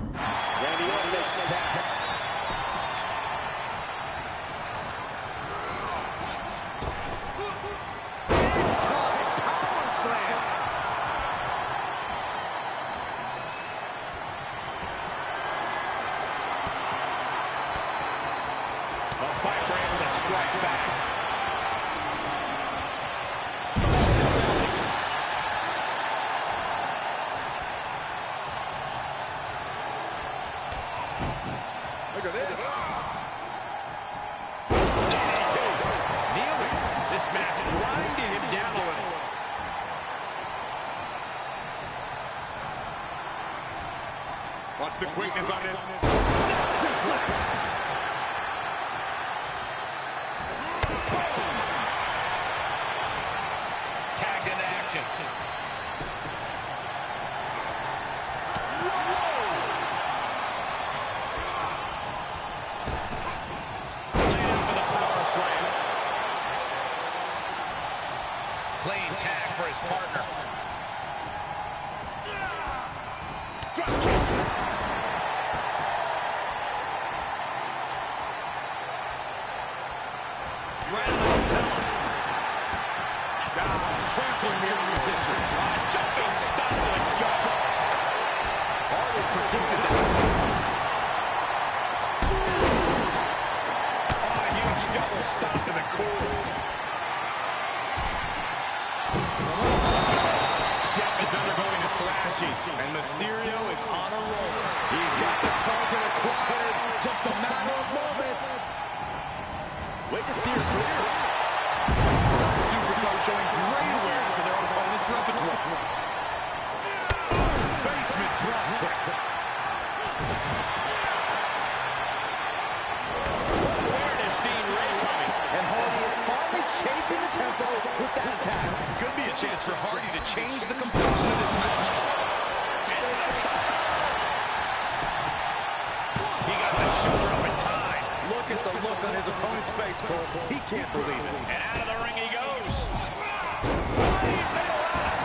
believe it. And out of the ring he goes.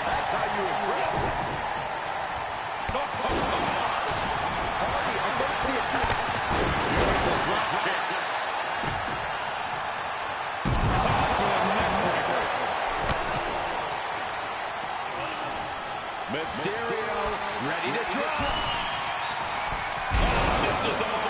That's how you impress. Mysterio ready to drop. Oh, this is the moment.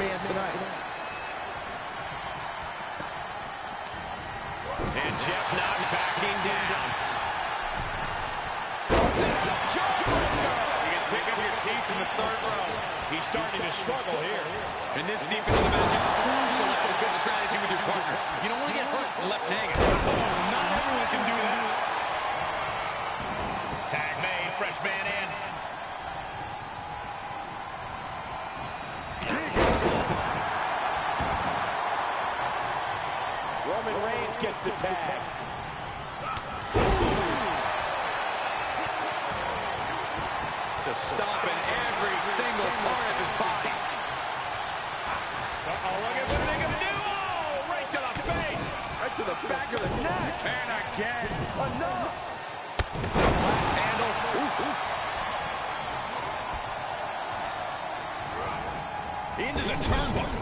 man tonight. And Jeff not backing down. You can pick up your teeth in the third row. He's starting to struggle here. And this deep into the match, it's crucial to have a good strategy with your partner. You don't want to get hurt left hanging. Oh, not everyone can do that. Tag made, fresh man in. Roman Reigns gets the tag. The stop in every single part of his body. Uh-oh, look at what they're going to do? Oh, right to the face. Right to the back of the neck. And again. Enough. Last handle. Ooh, ooh. Into the turnbuckle.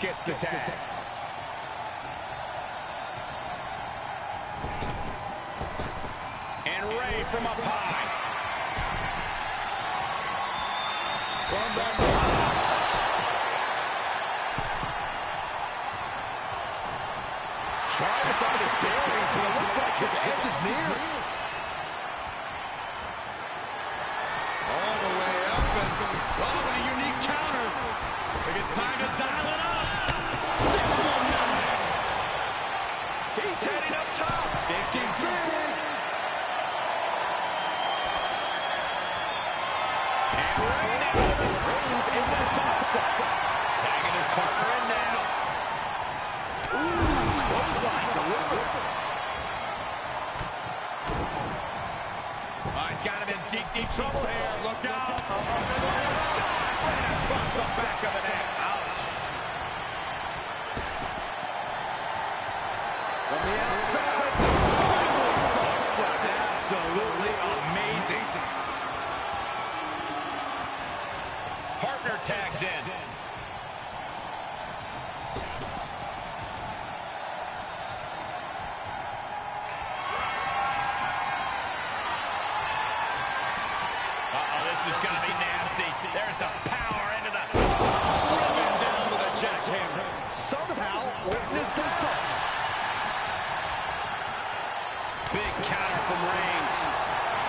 Gets the tag. And Rey from up high.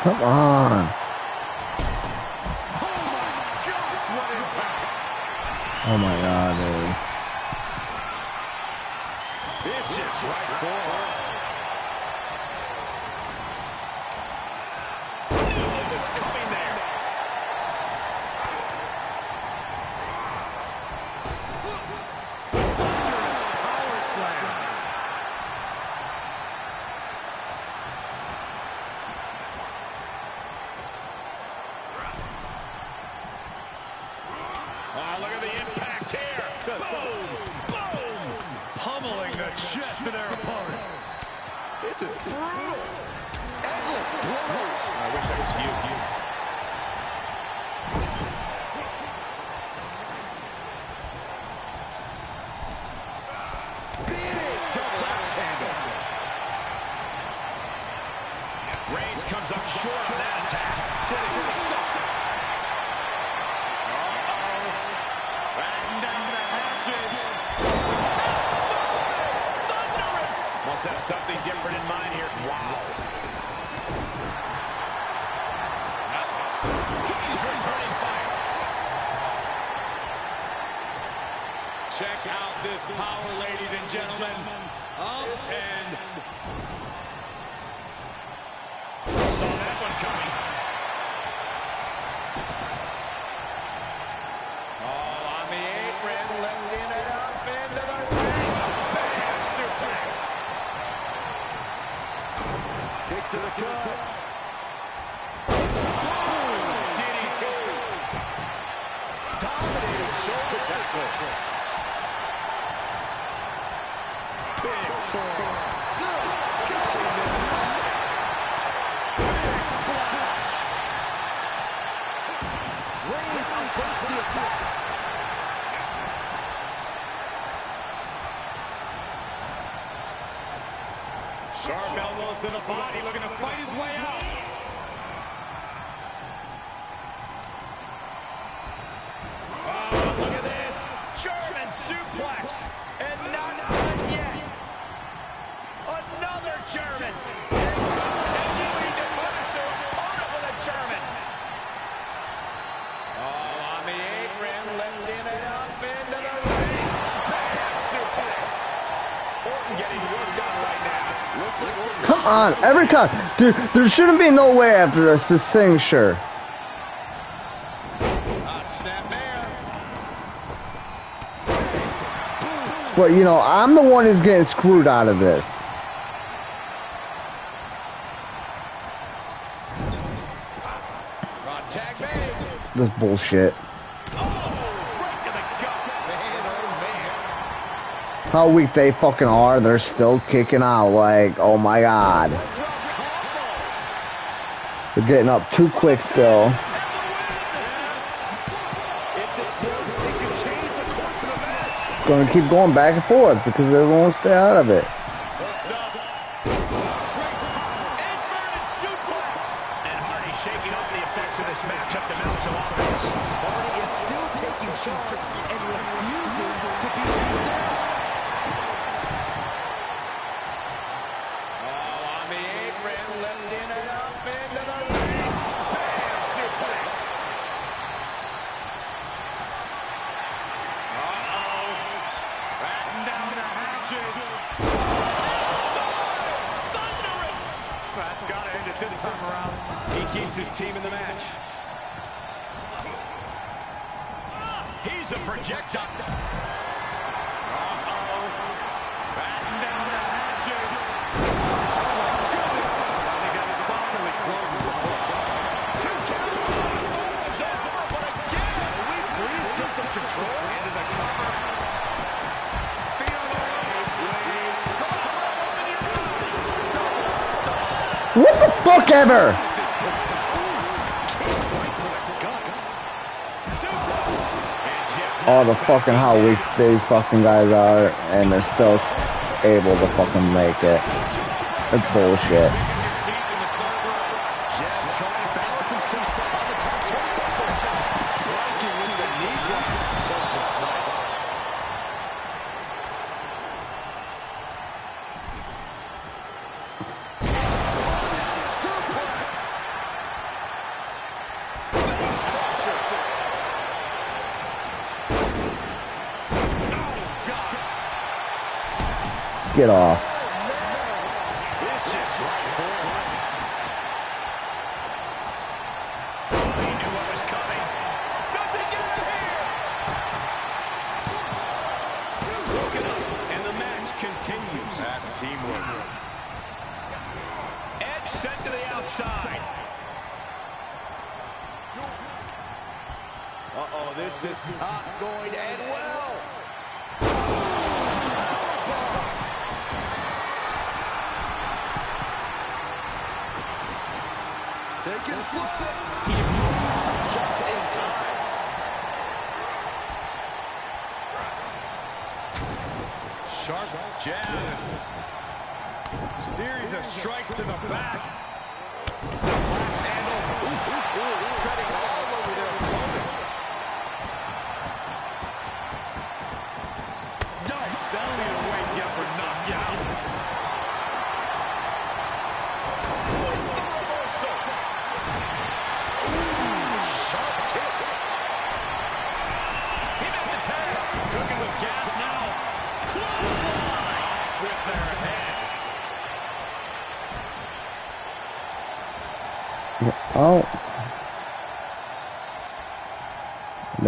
啊。on. Every time. Dude, there shouldn't be no way after this. This thing, sure. But, you know, I'm the one who's getting screwed out of this. This bullshit. how weak they fucking are. They're still kicking out. Like, oh my god. They're getting up too quick still. It's going to keep going back and forth because they won't stay out of it. forever. All oh, the fucking how weak these fucking guys are, and they're still able to fucking make it. It's bullshit.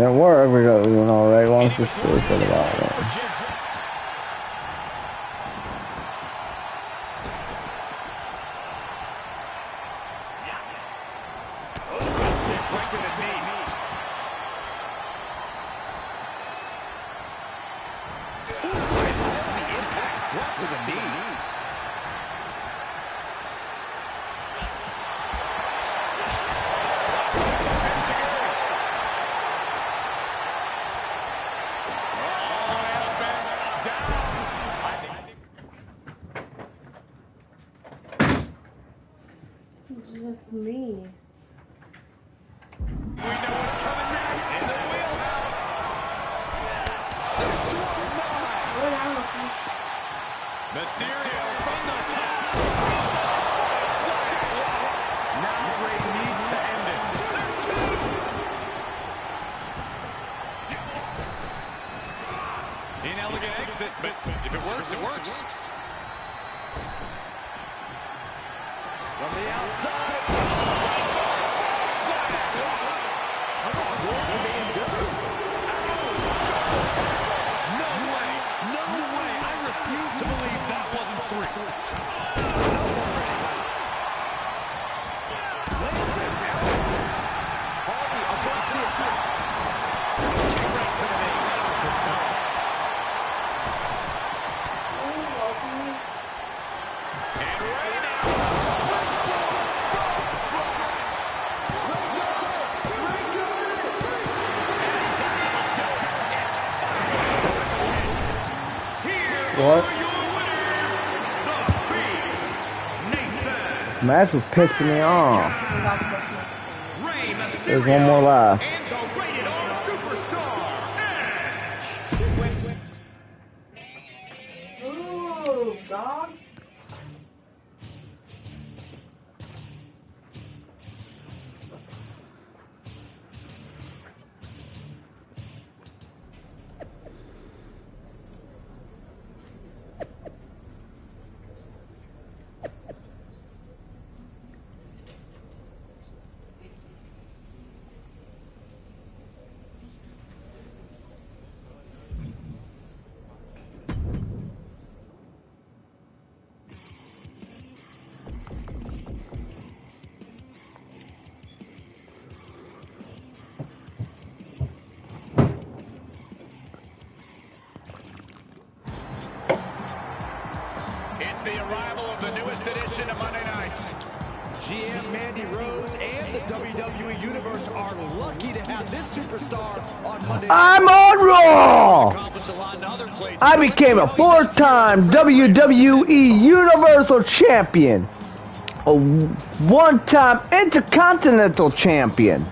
Don't worry, we got, all right. Once we stay for the. That's what's pissing me off. There's one more left. WWE Universe are lucky to have this superstar on Monday. I'm on Raw! I became a four-time WWE Universal Champion, a one-time Intercontinental Champion.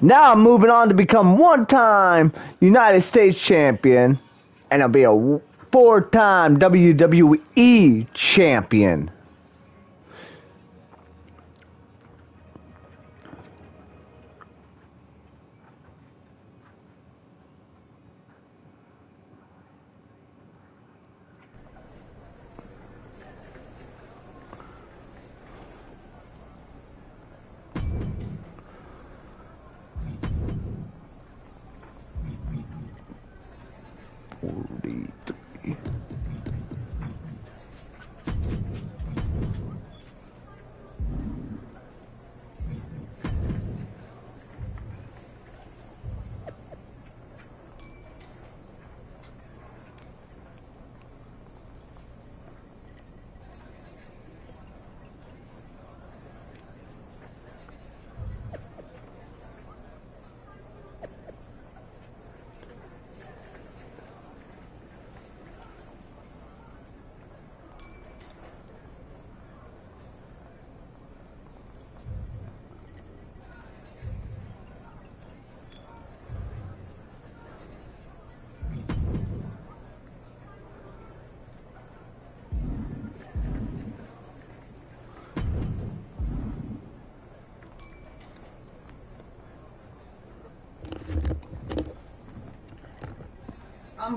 Now I'm moving on to become one-time United States Champion, and I'll be a four-time WWE Champion.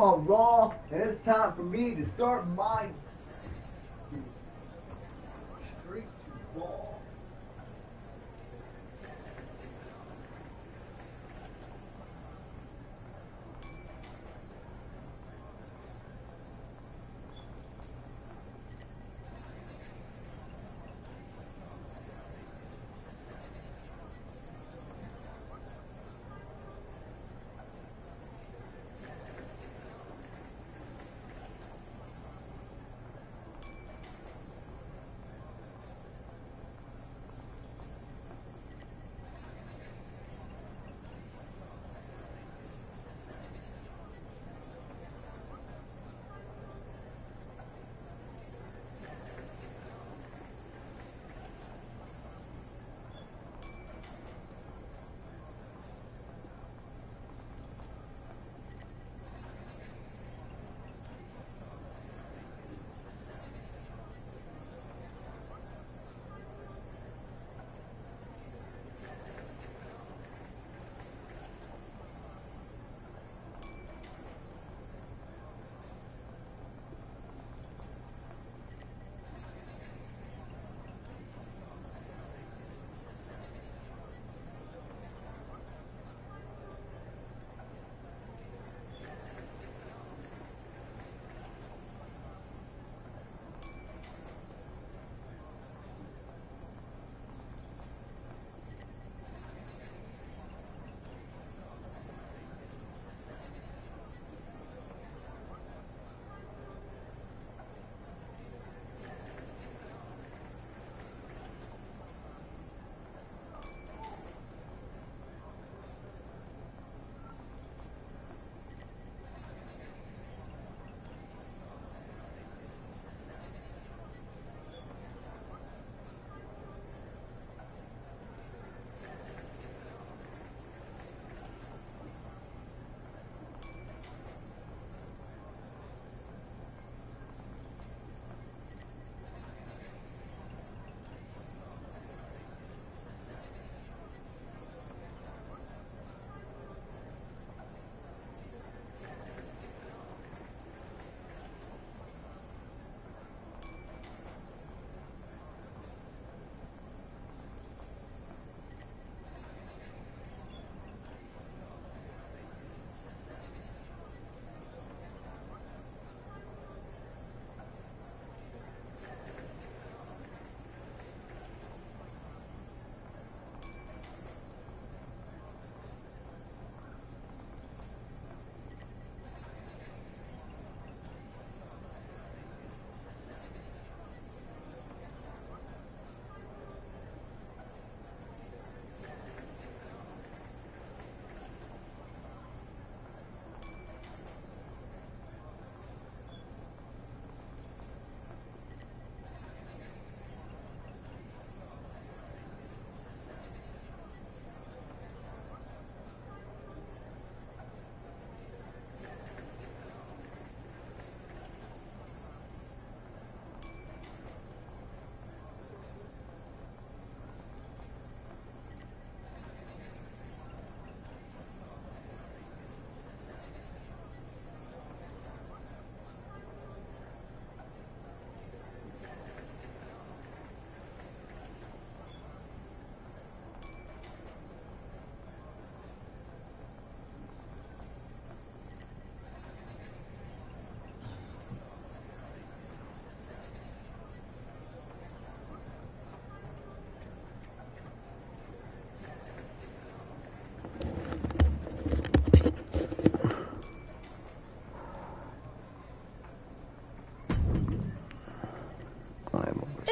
On Raw, and it's time for me to start my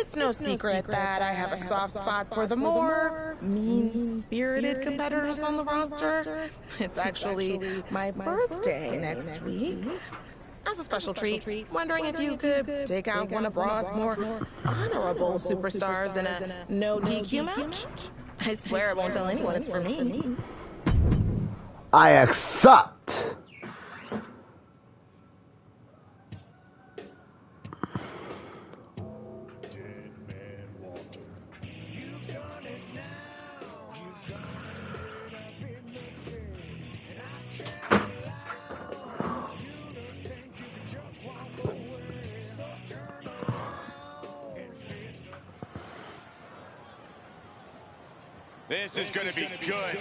It's no secret that I have a soft spot for the more mean-spirited competitors on the roster. [laughs] It's actually my birthday next week. As a special treat, wondering if you could take out one of Raw's more honorable superstars in a no DQ match? I swear I won't tell anyone it's for me. I accept. This is going to be good.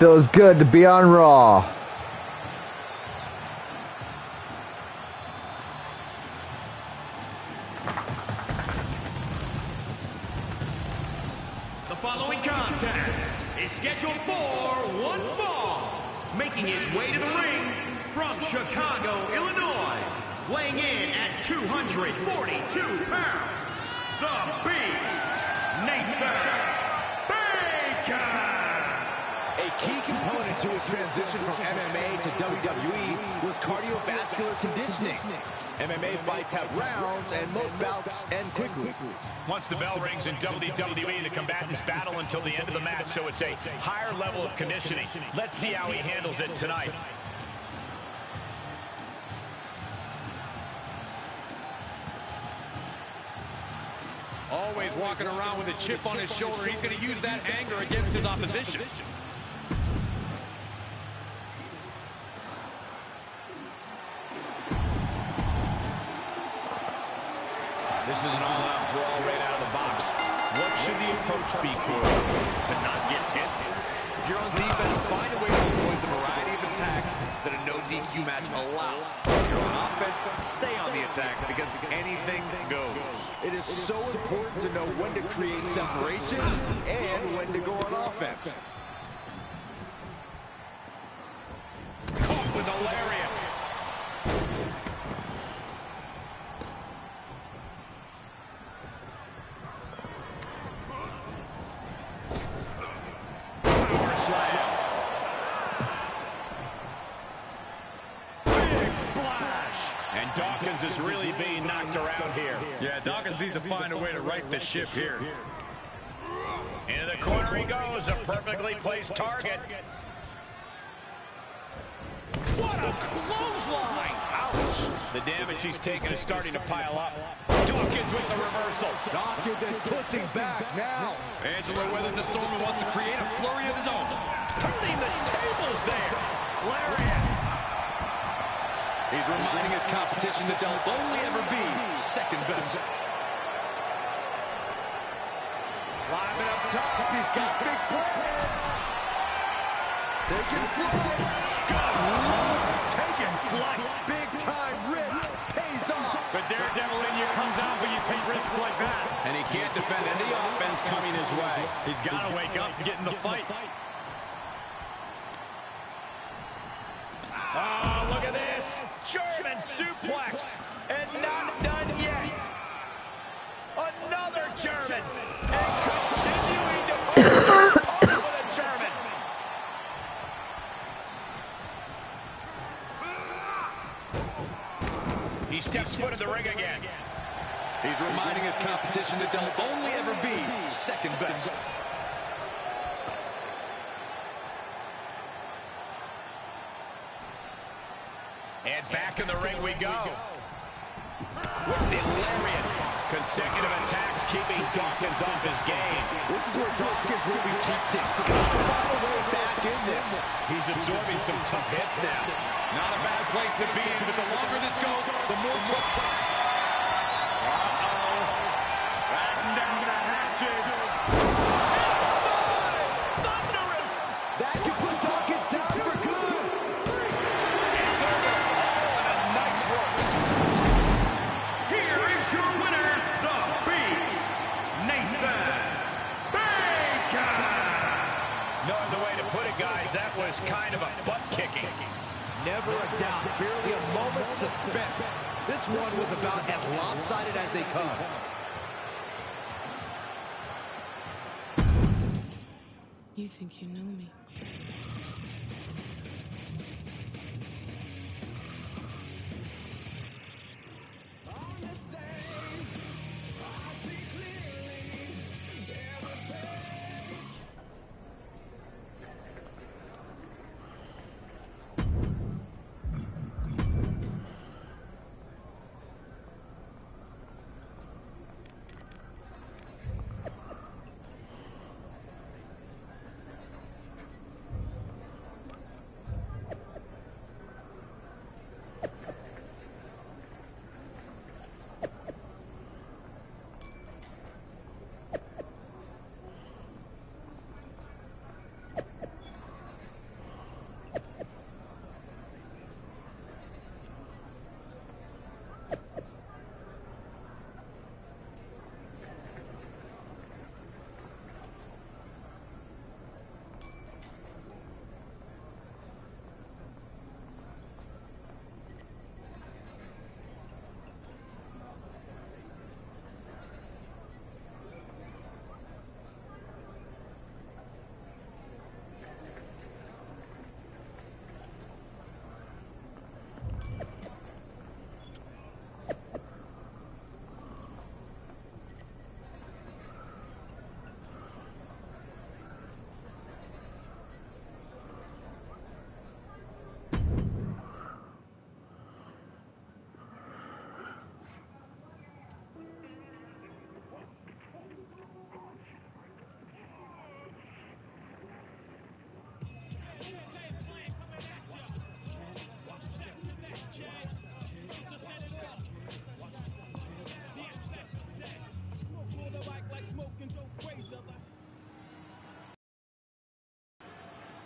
Feels good to be on Raw. Way to the ring from Chicago, Illinois. Weighing in at 242 pounds, the Beast, Nathan key component to his transition from MMA to WWE was cardiovascular conditioning. MMA fights have rounds, and most bouts end quickly. Once the bell rings in WWE, the combatants battle until the end of the match, so it's a higher level of conditioning. Let's see how he handles it tonight. Always walking around with a chip on his shoulder. He's going to use that anger against his opposition. Approach be, Corey? To not get hit? If you're on defense, find a way to avoid the variety of attacks that a no DQ match allows. If you're on offense, stay on the attack because anything goes. It is so important to know when to create separation and when to go on offense. Caught with a lariat. Power slam. Big splash. And Dawkins is really being knocked around here. Yeah, Dawkins needs to find a way to right the ship here. Into the corner he goes, a perfectly placed target. What a clothesline! Ouch! The damage he's taken is starting to pile up. Dawkins with the reversal. Dawkins is pushing back now. Angelo weathered the storm and wants to create a flurry of his own. Turning the tables there. Lariat. He's reminding his competition that they'll only ever be second best. Climbing up top, he's got big plans. Taking flight. Good lord, taking flight. Big time risk pays off. The daredevil in you comes out when you take risks like that. And he can't defend any offense coming his way. He's got to wake up and get in the fight. Oh, look at this. German suplex. And not done yet. Another German. And continuing to [coughs] with a German. He steps foot in the ring again. He's reminding his competition that they'll only ever be second best. And back in the ring we go. With the lariat. Consecutive attacks keeping Dawkins off his game. This is where Dawkins will be tested. Gotta find a way back in this. He's absorbing some tough hits now. Not a bad place to be in, but the longer this goes, the more Never a doubt, barely a moment's suspense. This one was about as lopsided as they come. You think you know me?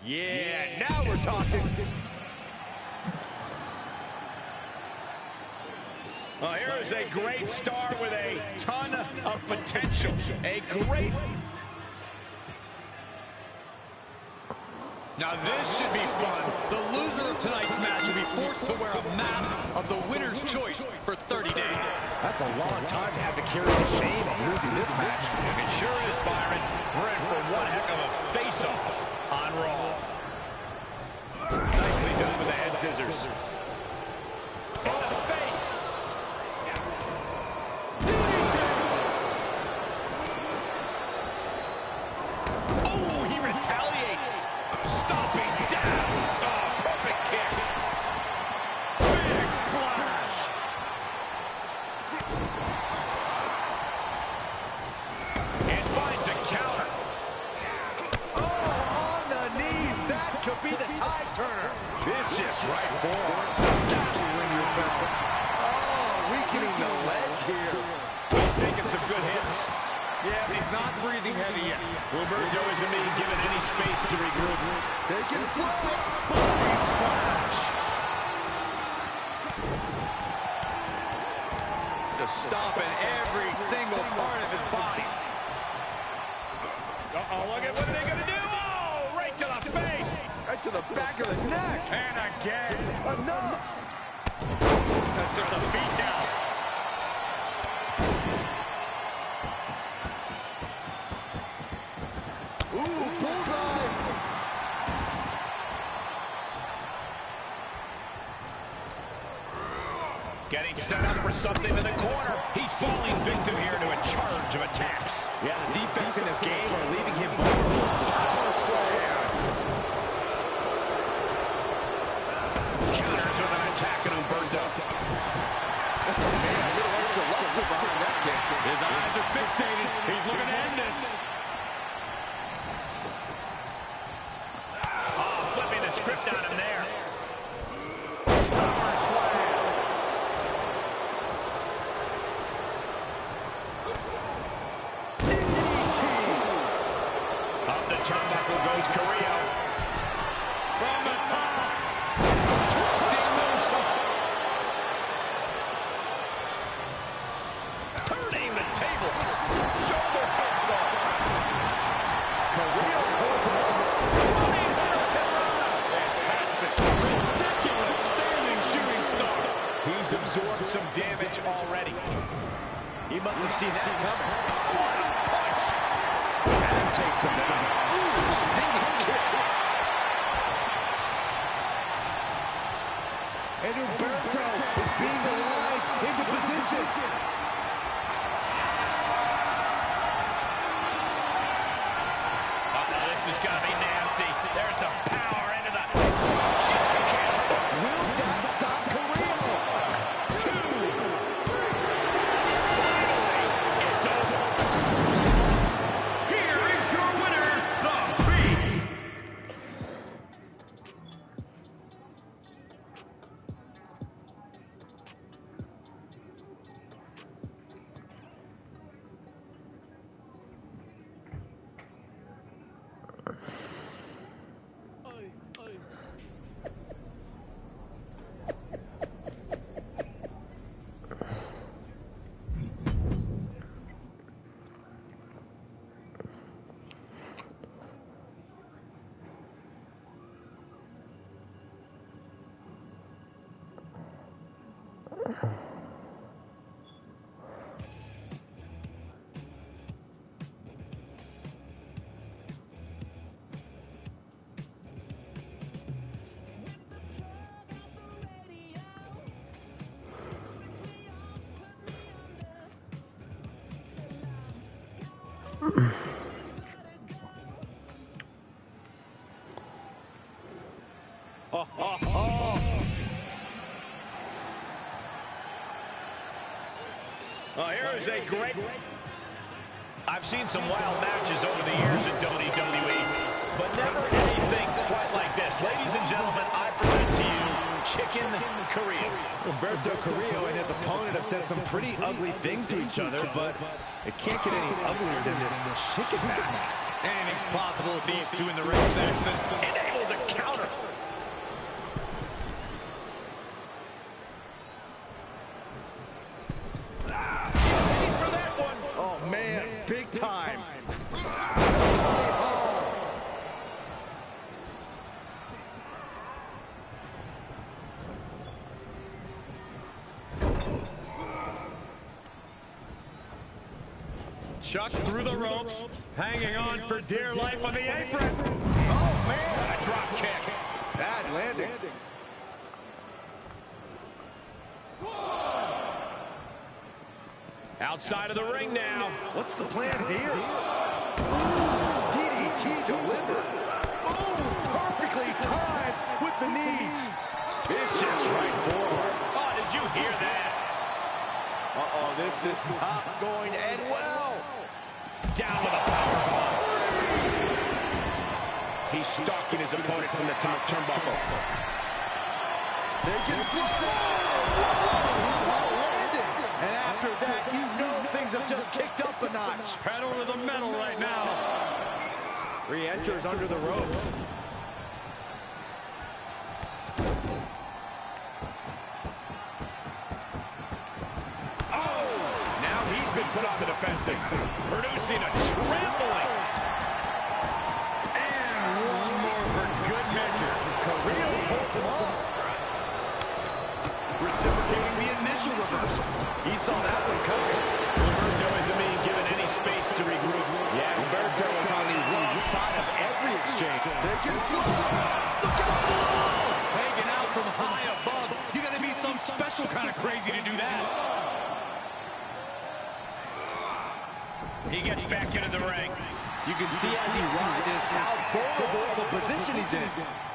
Yeah, now we're talking. Well, here is a great star with a ton of potential. A great... Now this should be fun. The loser of tonight's match will be forced to wear a mask of the winner's choice for 30 days. That's a long time to have to carry the shame of losing this match. It sure is, Byron. We're in for one heck of a face-off on Raw. Nicely done with the head scissors. In the face. Oh, he retaliates. Stomping down. Oh, perfect kick. Big splash. And finds a counter. Oh, on the knees. That could be the tide turner. Vicious right forearm. That will ring your bell. Oh, weakening the leg here. He's taking some good hits. Yeah, but he's not breathing heavy yet. Roberto isn't being given any space to regroup. Taking flight. Body splash. Just stomping every single part of his body. Uh-oh, look at what are they going to do? Oh, right to the face. Right to the back of the neck. And again. Enough. That's just a beat down. Ooh, bullseye. Getting set up for something in the corner. He's falling victim here to a charge of attacks. Yeah, the defense in this game Oh. [laughs] Uh, well, here is a great... I've seen some wild matches over the years in WWE, but never anything quite like this. Ladies and gentlemen, I present to you Chicken Carrillo. Humberto Carrillo and his opponent have said some pretty ugly things to each other, but it can't get any uglier than this chicken mask. Anything's possible with these two in the ring, Saxton. And able to counter. Paid for that one. Oh, man, big time. Chuck through the ropes, hanging on for dear life on the apron. Oh, man. A drop kick. Bad landing. Outside of the ring now. What's the plan here? Ooh, DDT delivered. Boom, perfectly timed with the knees. Vicious right forward. Oh, did you hear that? Uh-oh, this is not going He's stalking his opponent from the top turnbuckle. Taking flight. What a landing. And after that, you know things have just kicked up a notch. Pedal to the metal right now. Re-enters under the ropes. Oh! Now he's been put on the defensive, producing a side of every exchange. Taking flight. Look out. Taken out from high above. You gotta be some special kind of crazy to do that. He gets back into the ring. You can see as he rises how vulnerable of a position he's in.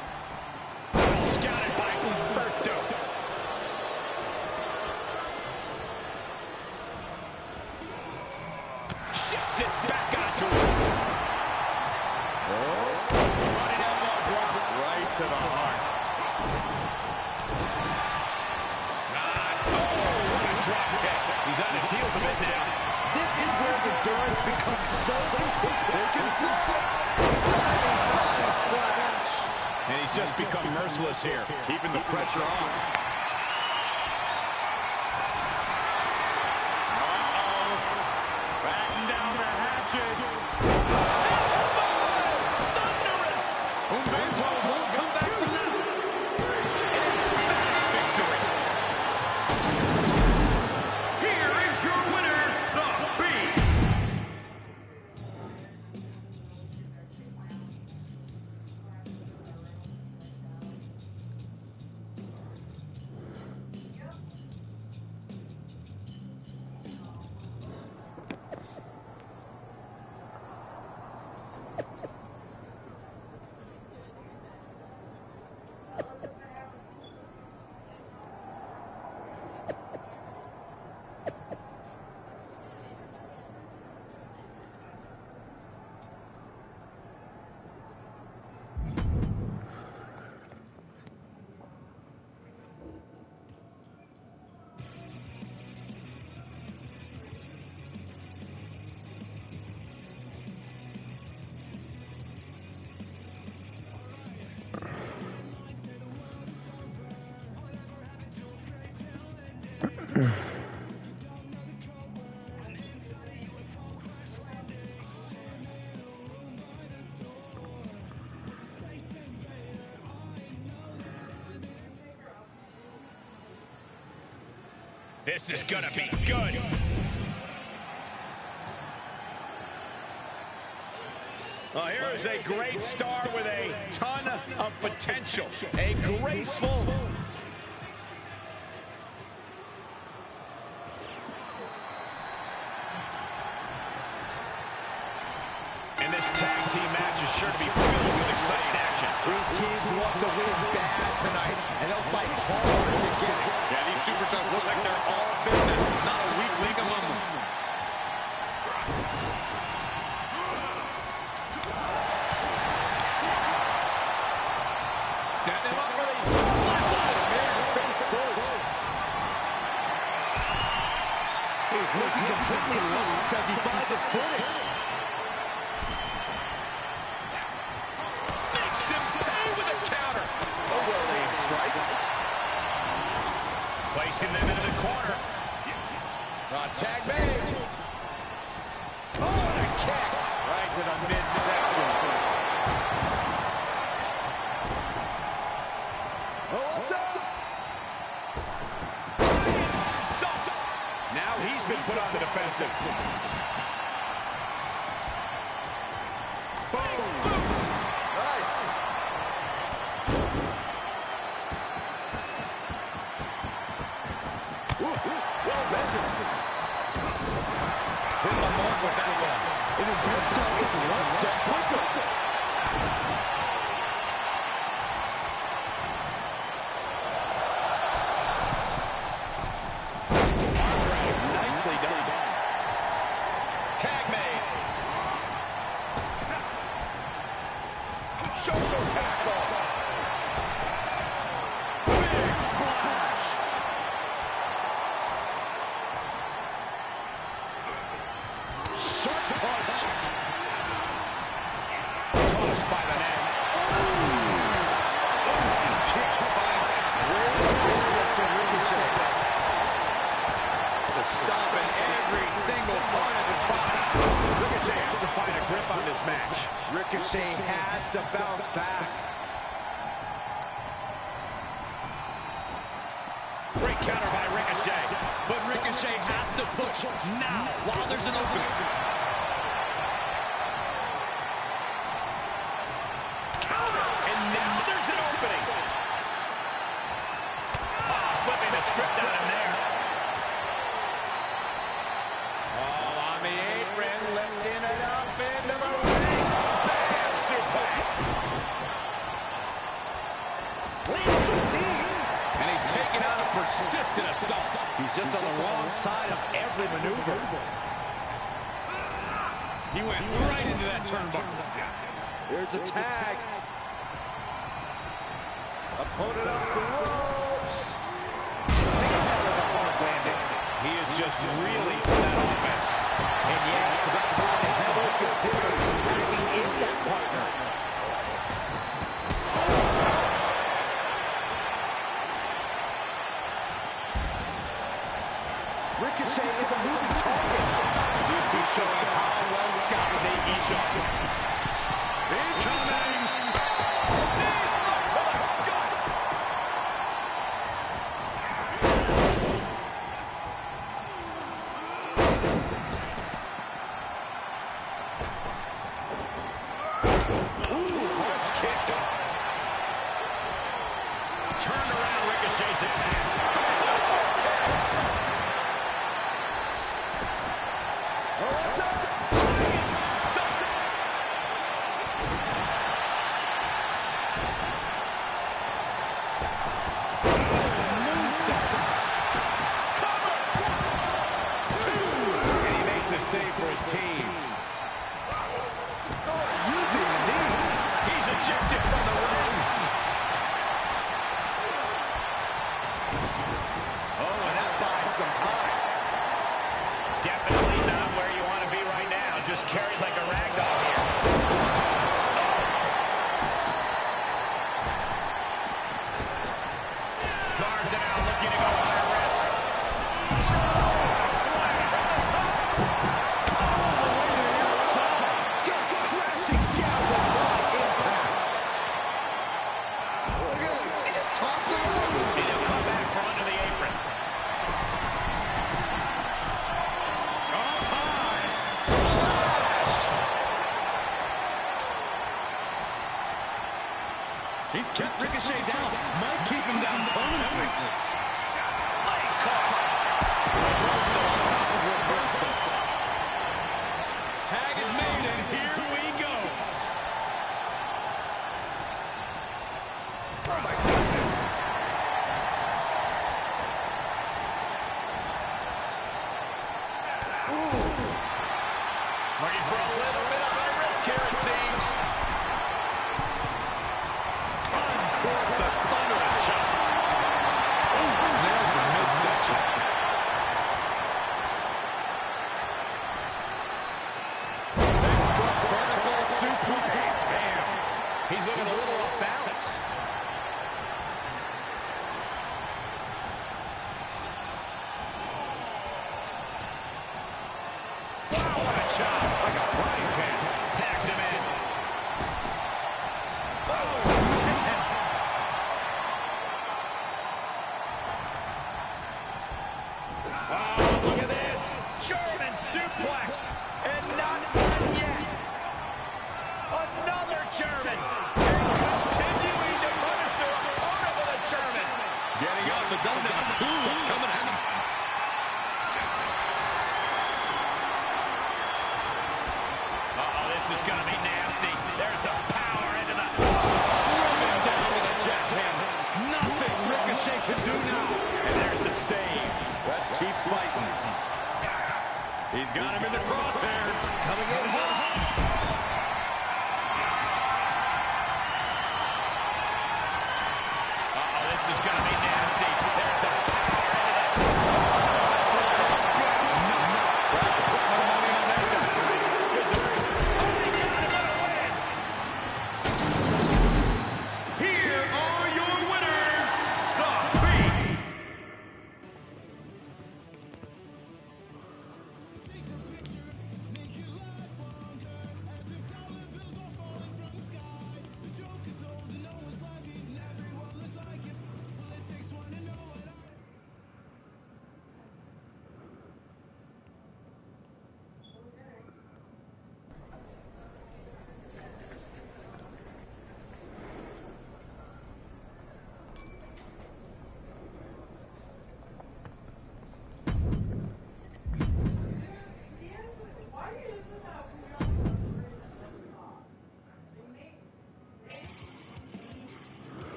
This is gonna be good. Well, here is a great star with a ton of potential. A graceful Here's a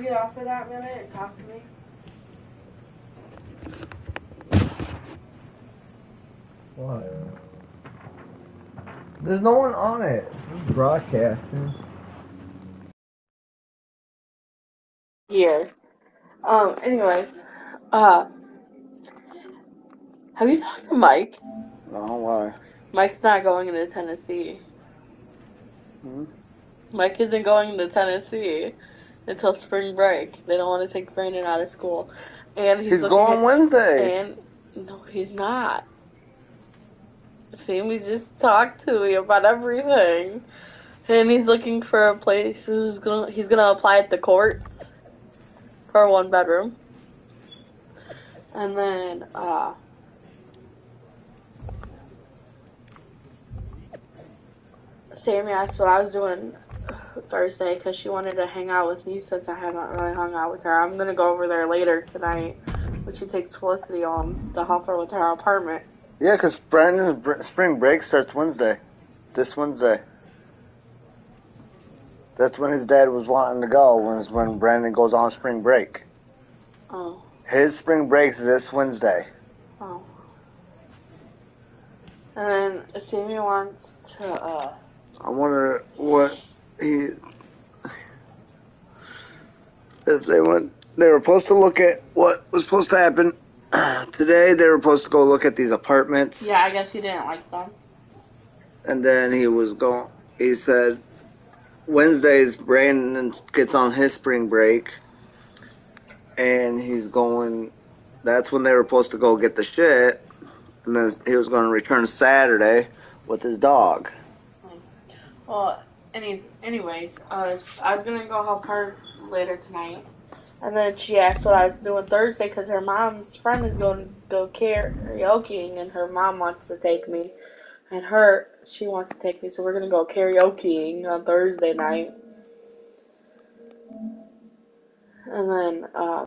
you get off for that minute and talk to me? What? There's no one on it. This is broadcasting. Here. Um, anyways, uh, have you talked to Mike? No, why? Mike's not going into Tennessee. Hmm? Mike isn't going to Tennessee until spring break. They don't want to take Brandon out of school. And he's, He's going Wednesday. And no, he's not. Sammy just talked to me about everything. And he's looking for a place. He's gonna he's gonna apply at the courts for a one bedroom. And then uh Sammy asked what I was doing Thursday because she wanted to hang out with me since I haven't really hung out with her. I'm gonna go over there later tonight when she takes Felicity on to help her with her apartment. Yeah, because Brandon's br- spring break starts Wednesday. This Wednesday. That's when his dad was wanting to go, was when Brandon goes on spring break. Oh, His spring break's this Wednesday. oh. And then Sammy wants to uh I wonder what he. If they went, they were supposed to look at what was supposed to happen [clears throat] today. They were supposed to go look at these apartments, Yeah, I guess he didn't like them. and then he was going. He said Wednesdays Brandon gets on his spring break, and he's going. That's when they were supposed to go get the shit, and then he was going to return Saturday with his dog. Well, any anyways, uh, I was gonna go help her later tonight, and then she asked what I was doing Thursday because her mom's friend is going to go karaokeing, and her mom wants to take me, and her she wants to take me, so we're gonna go karaokeing on Thursday night, and then uh.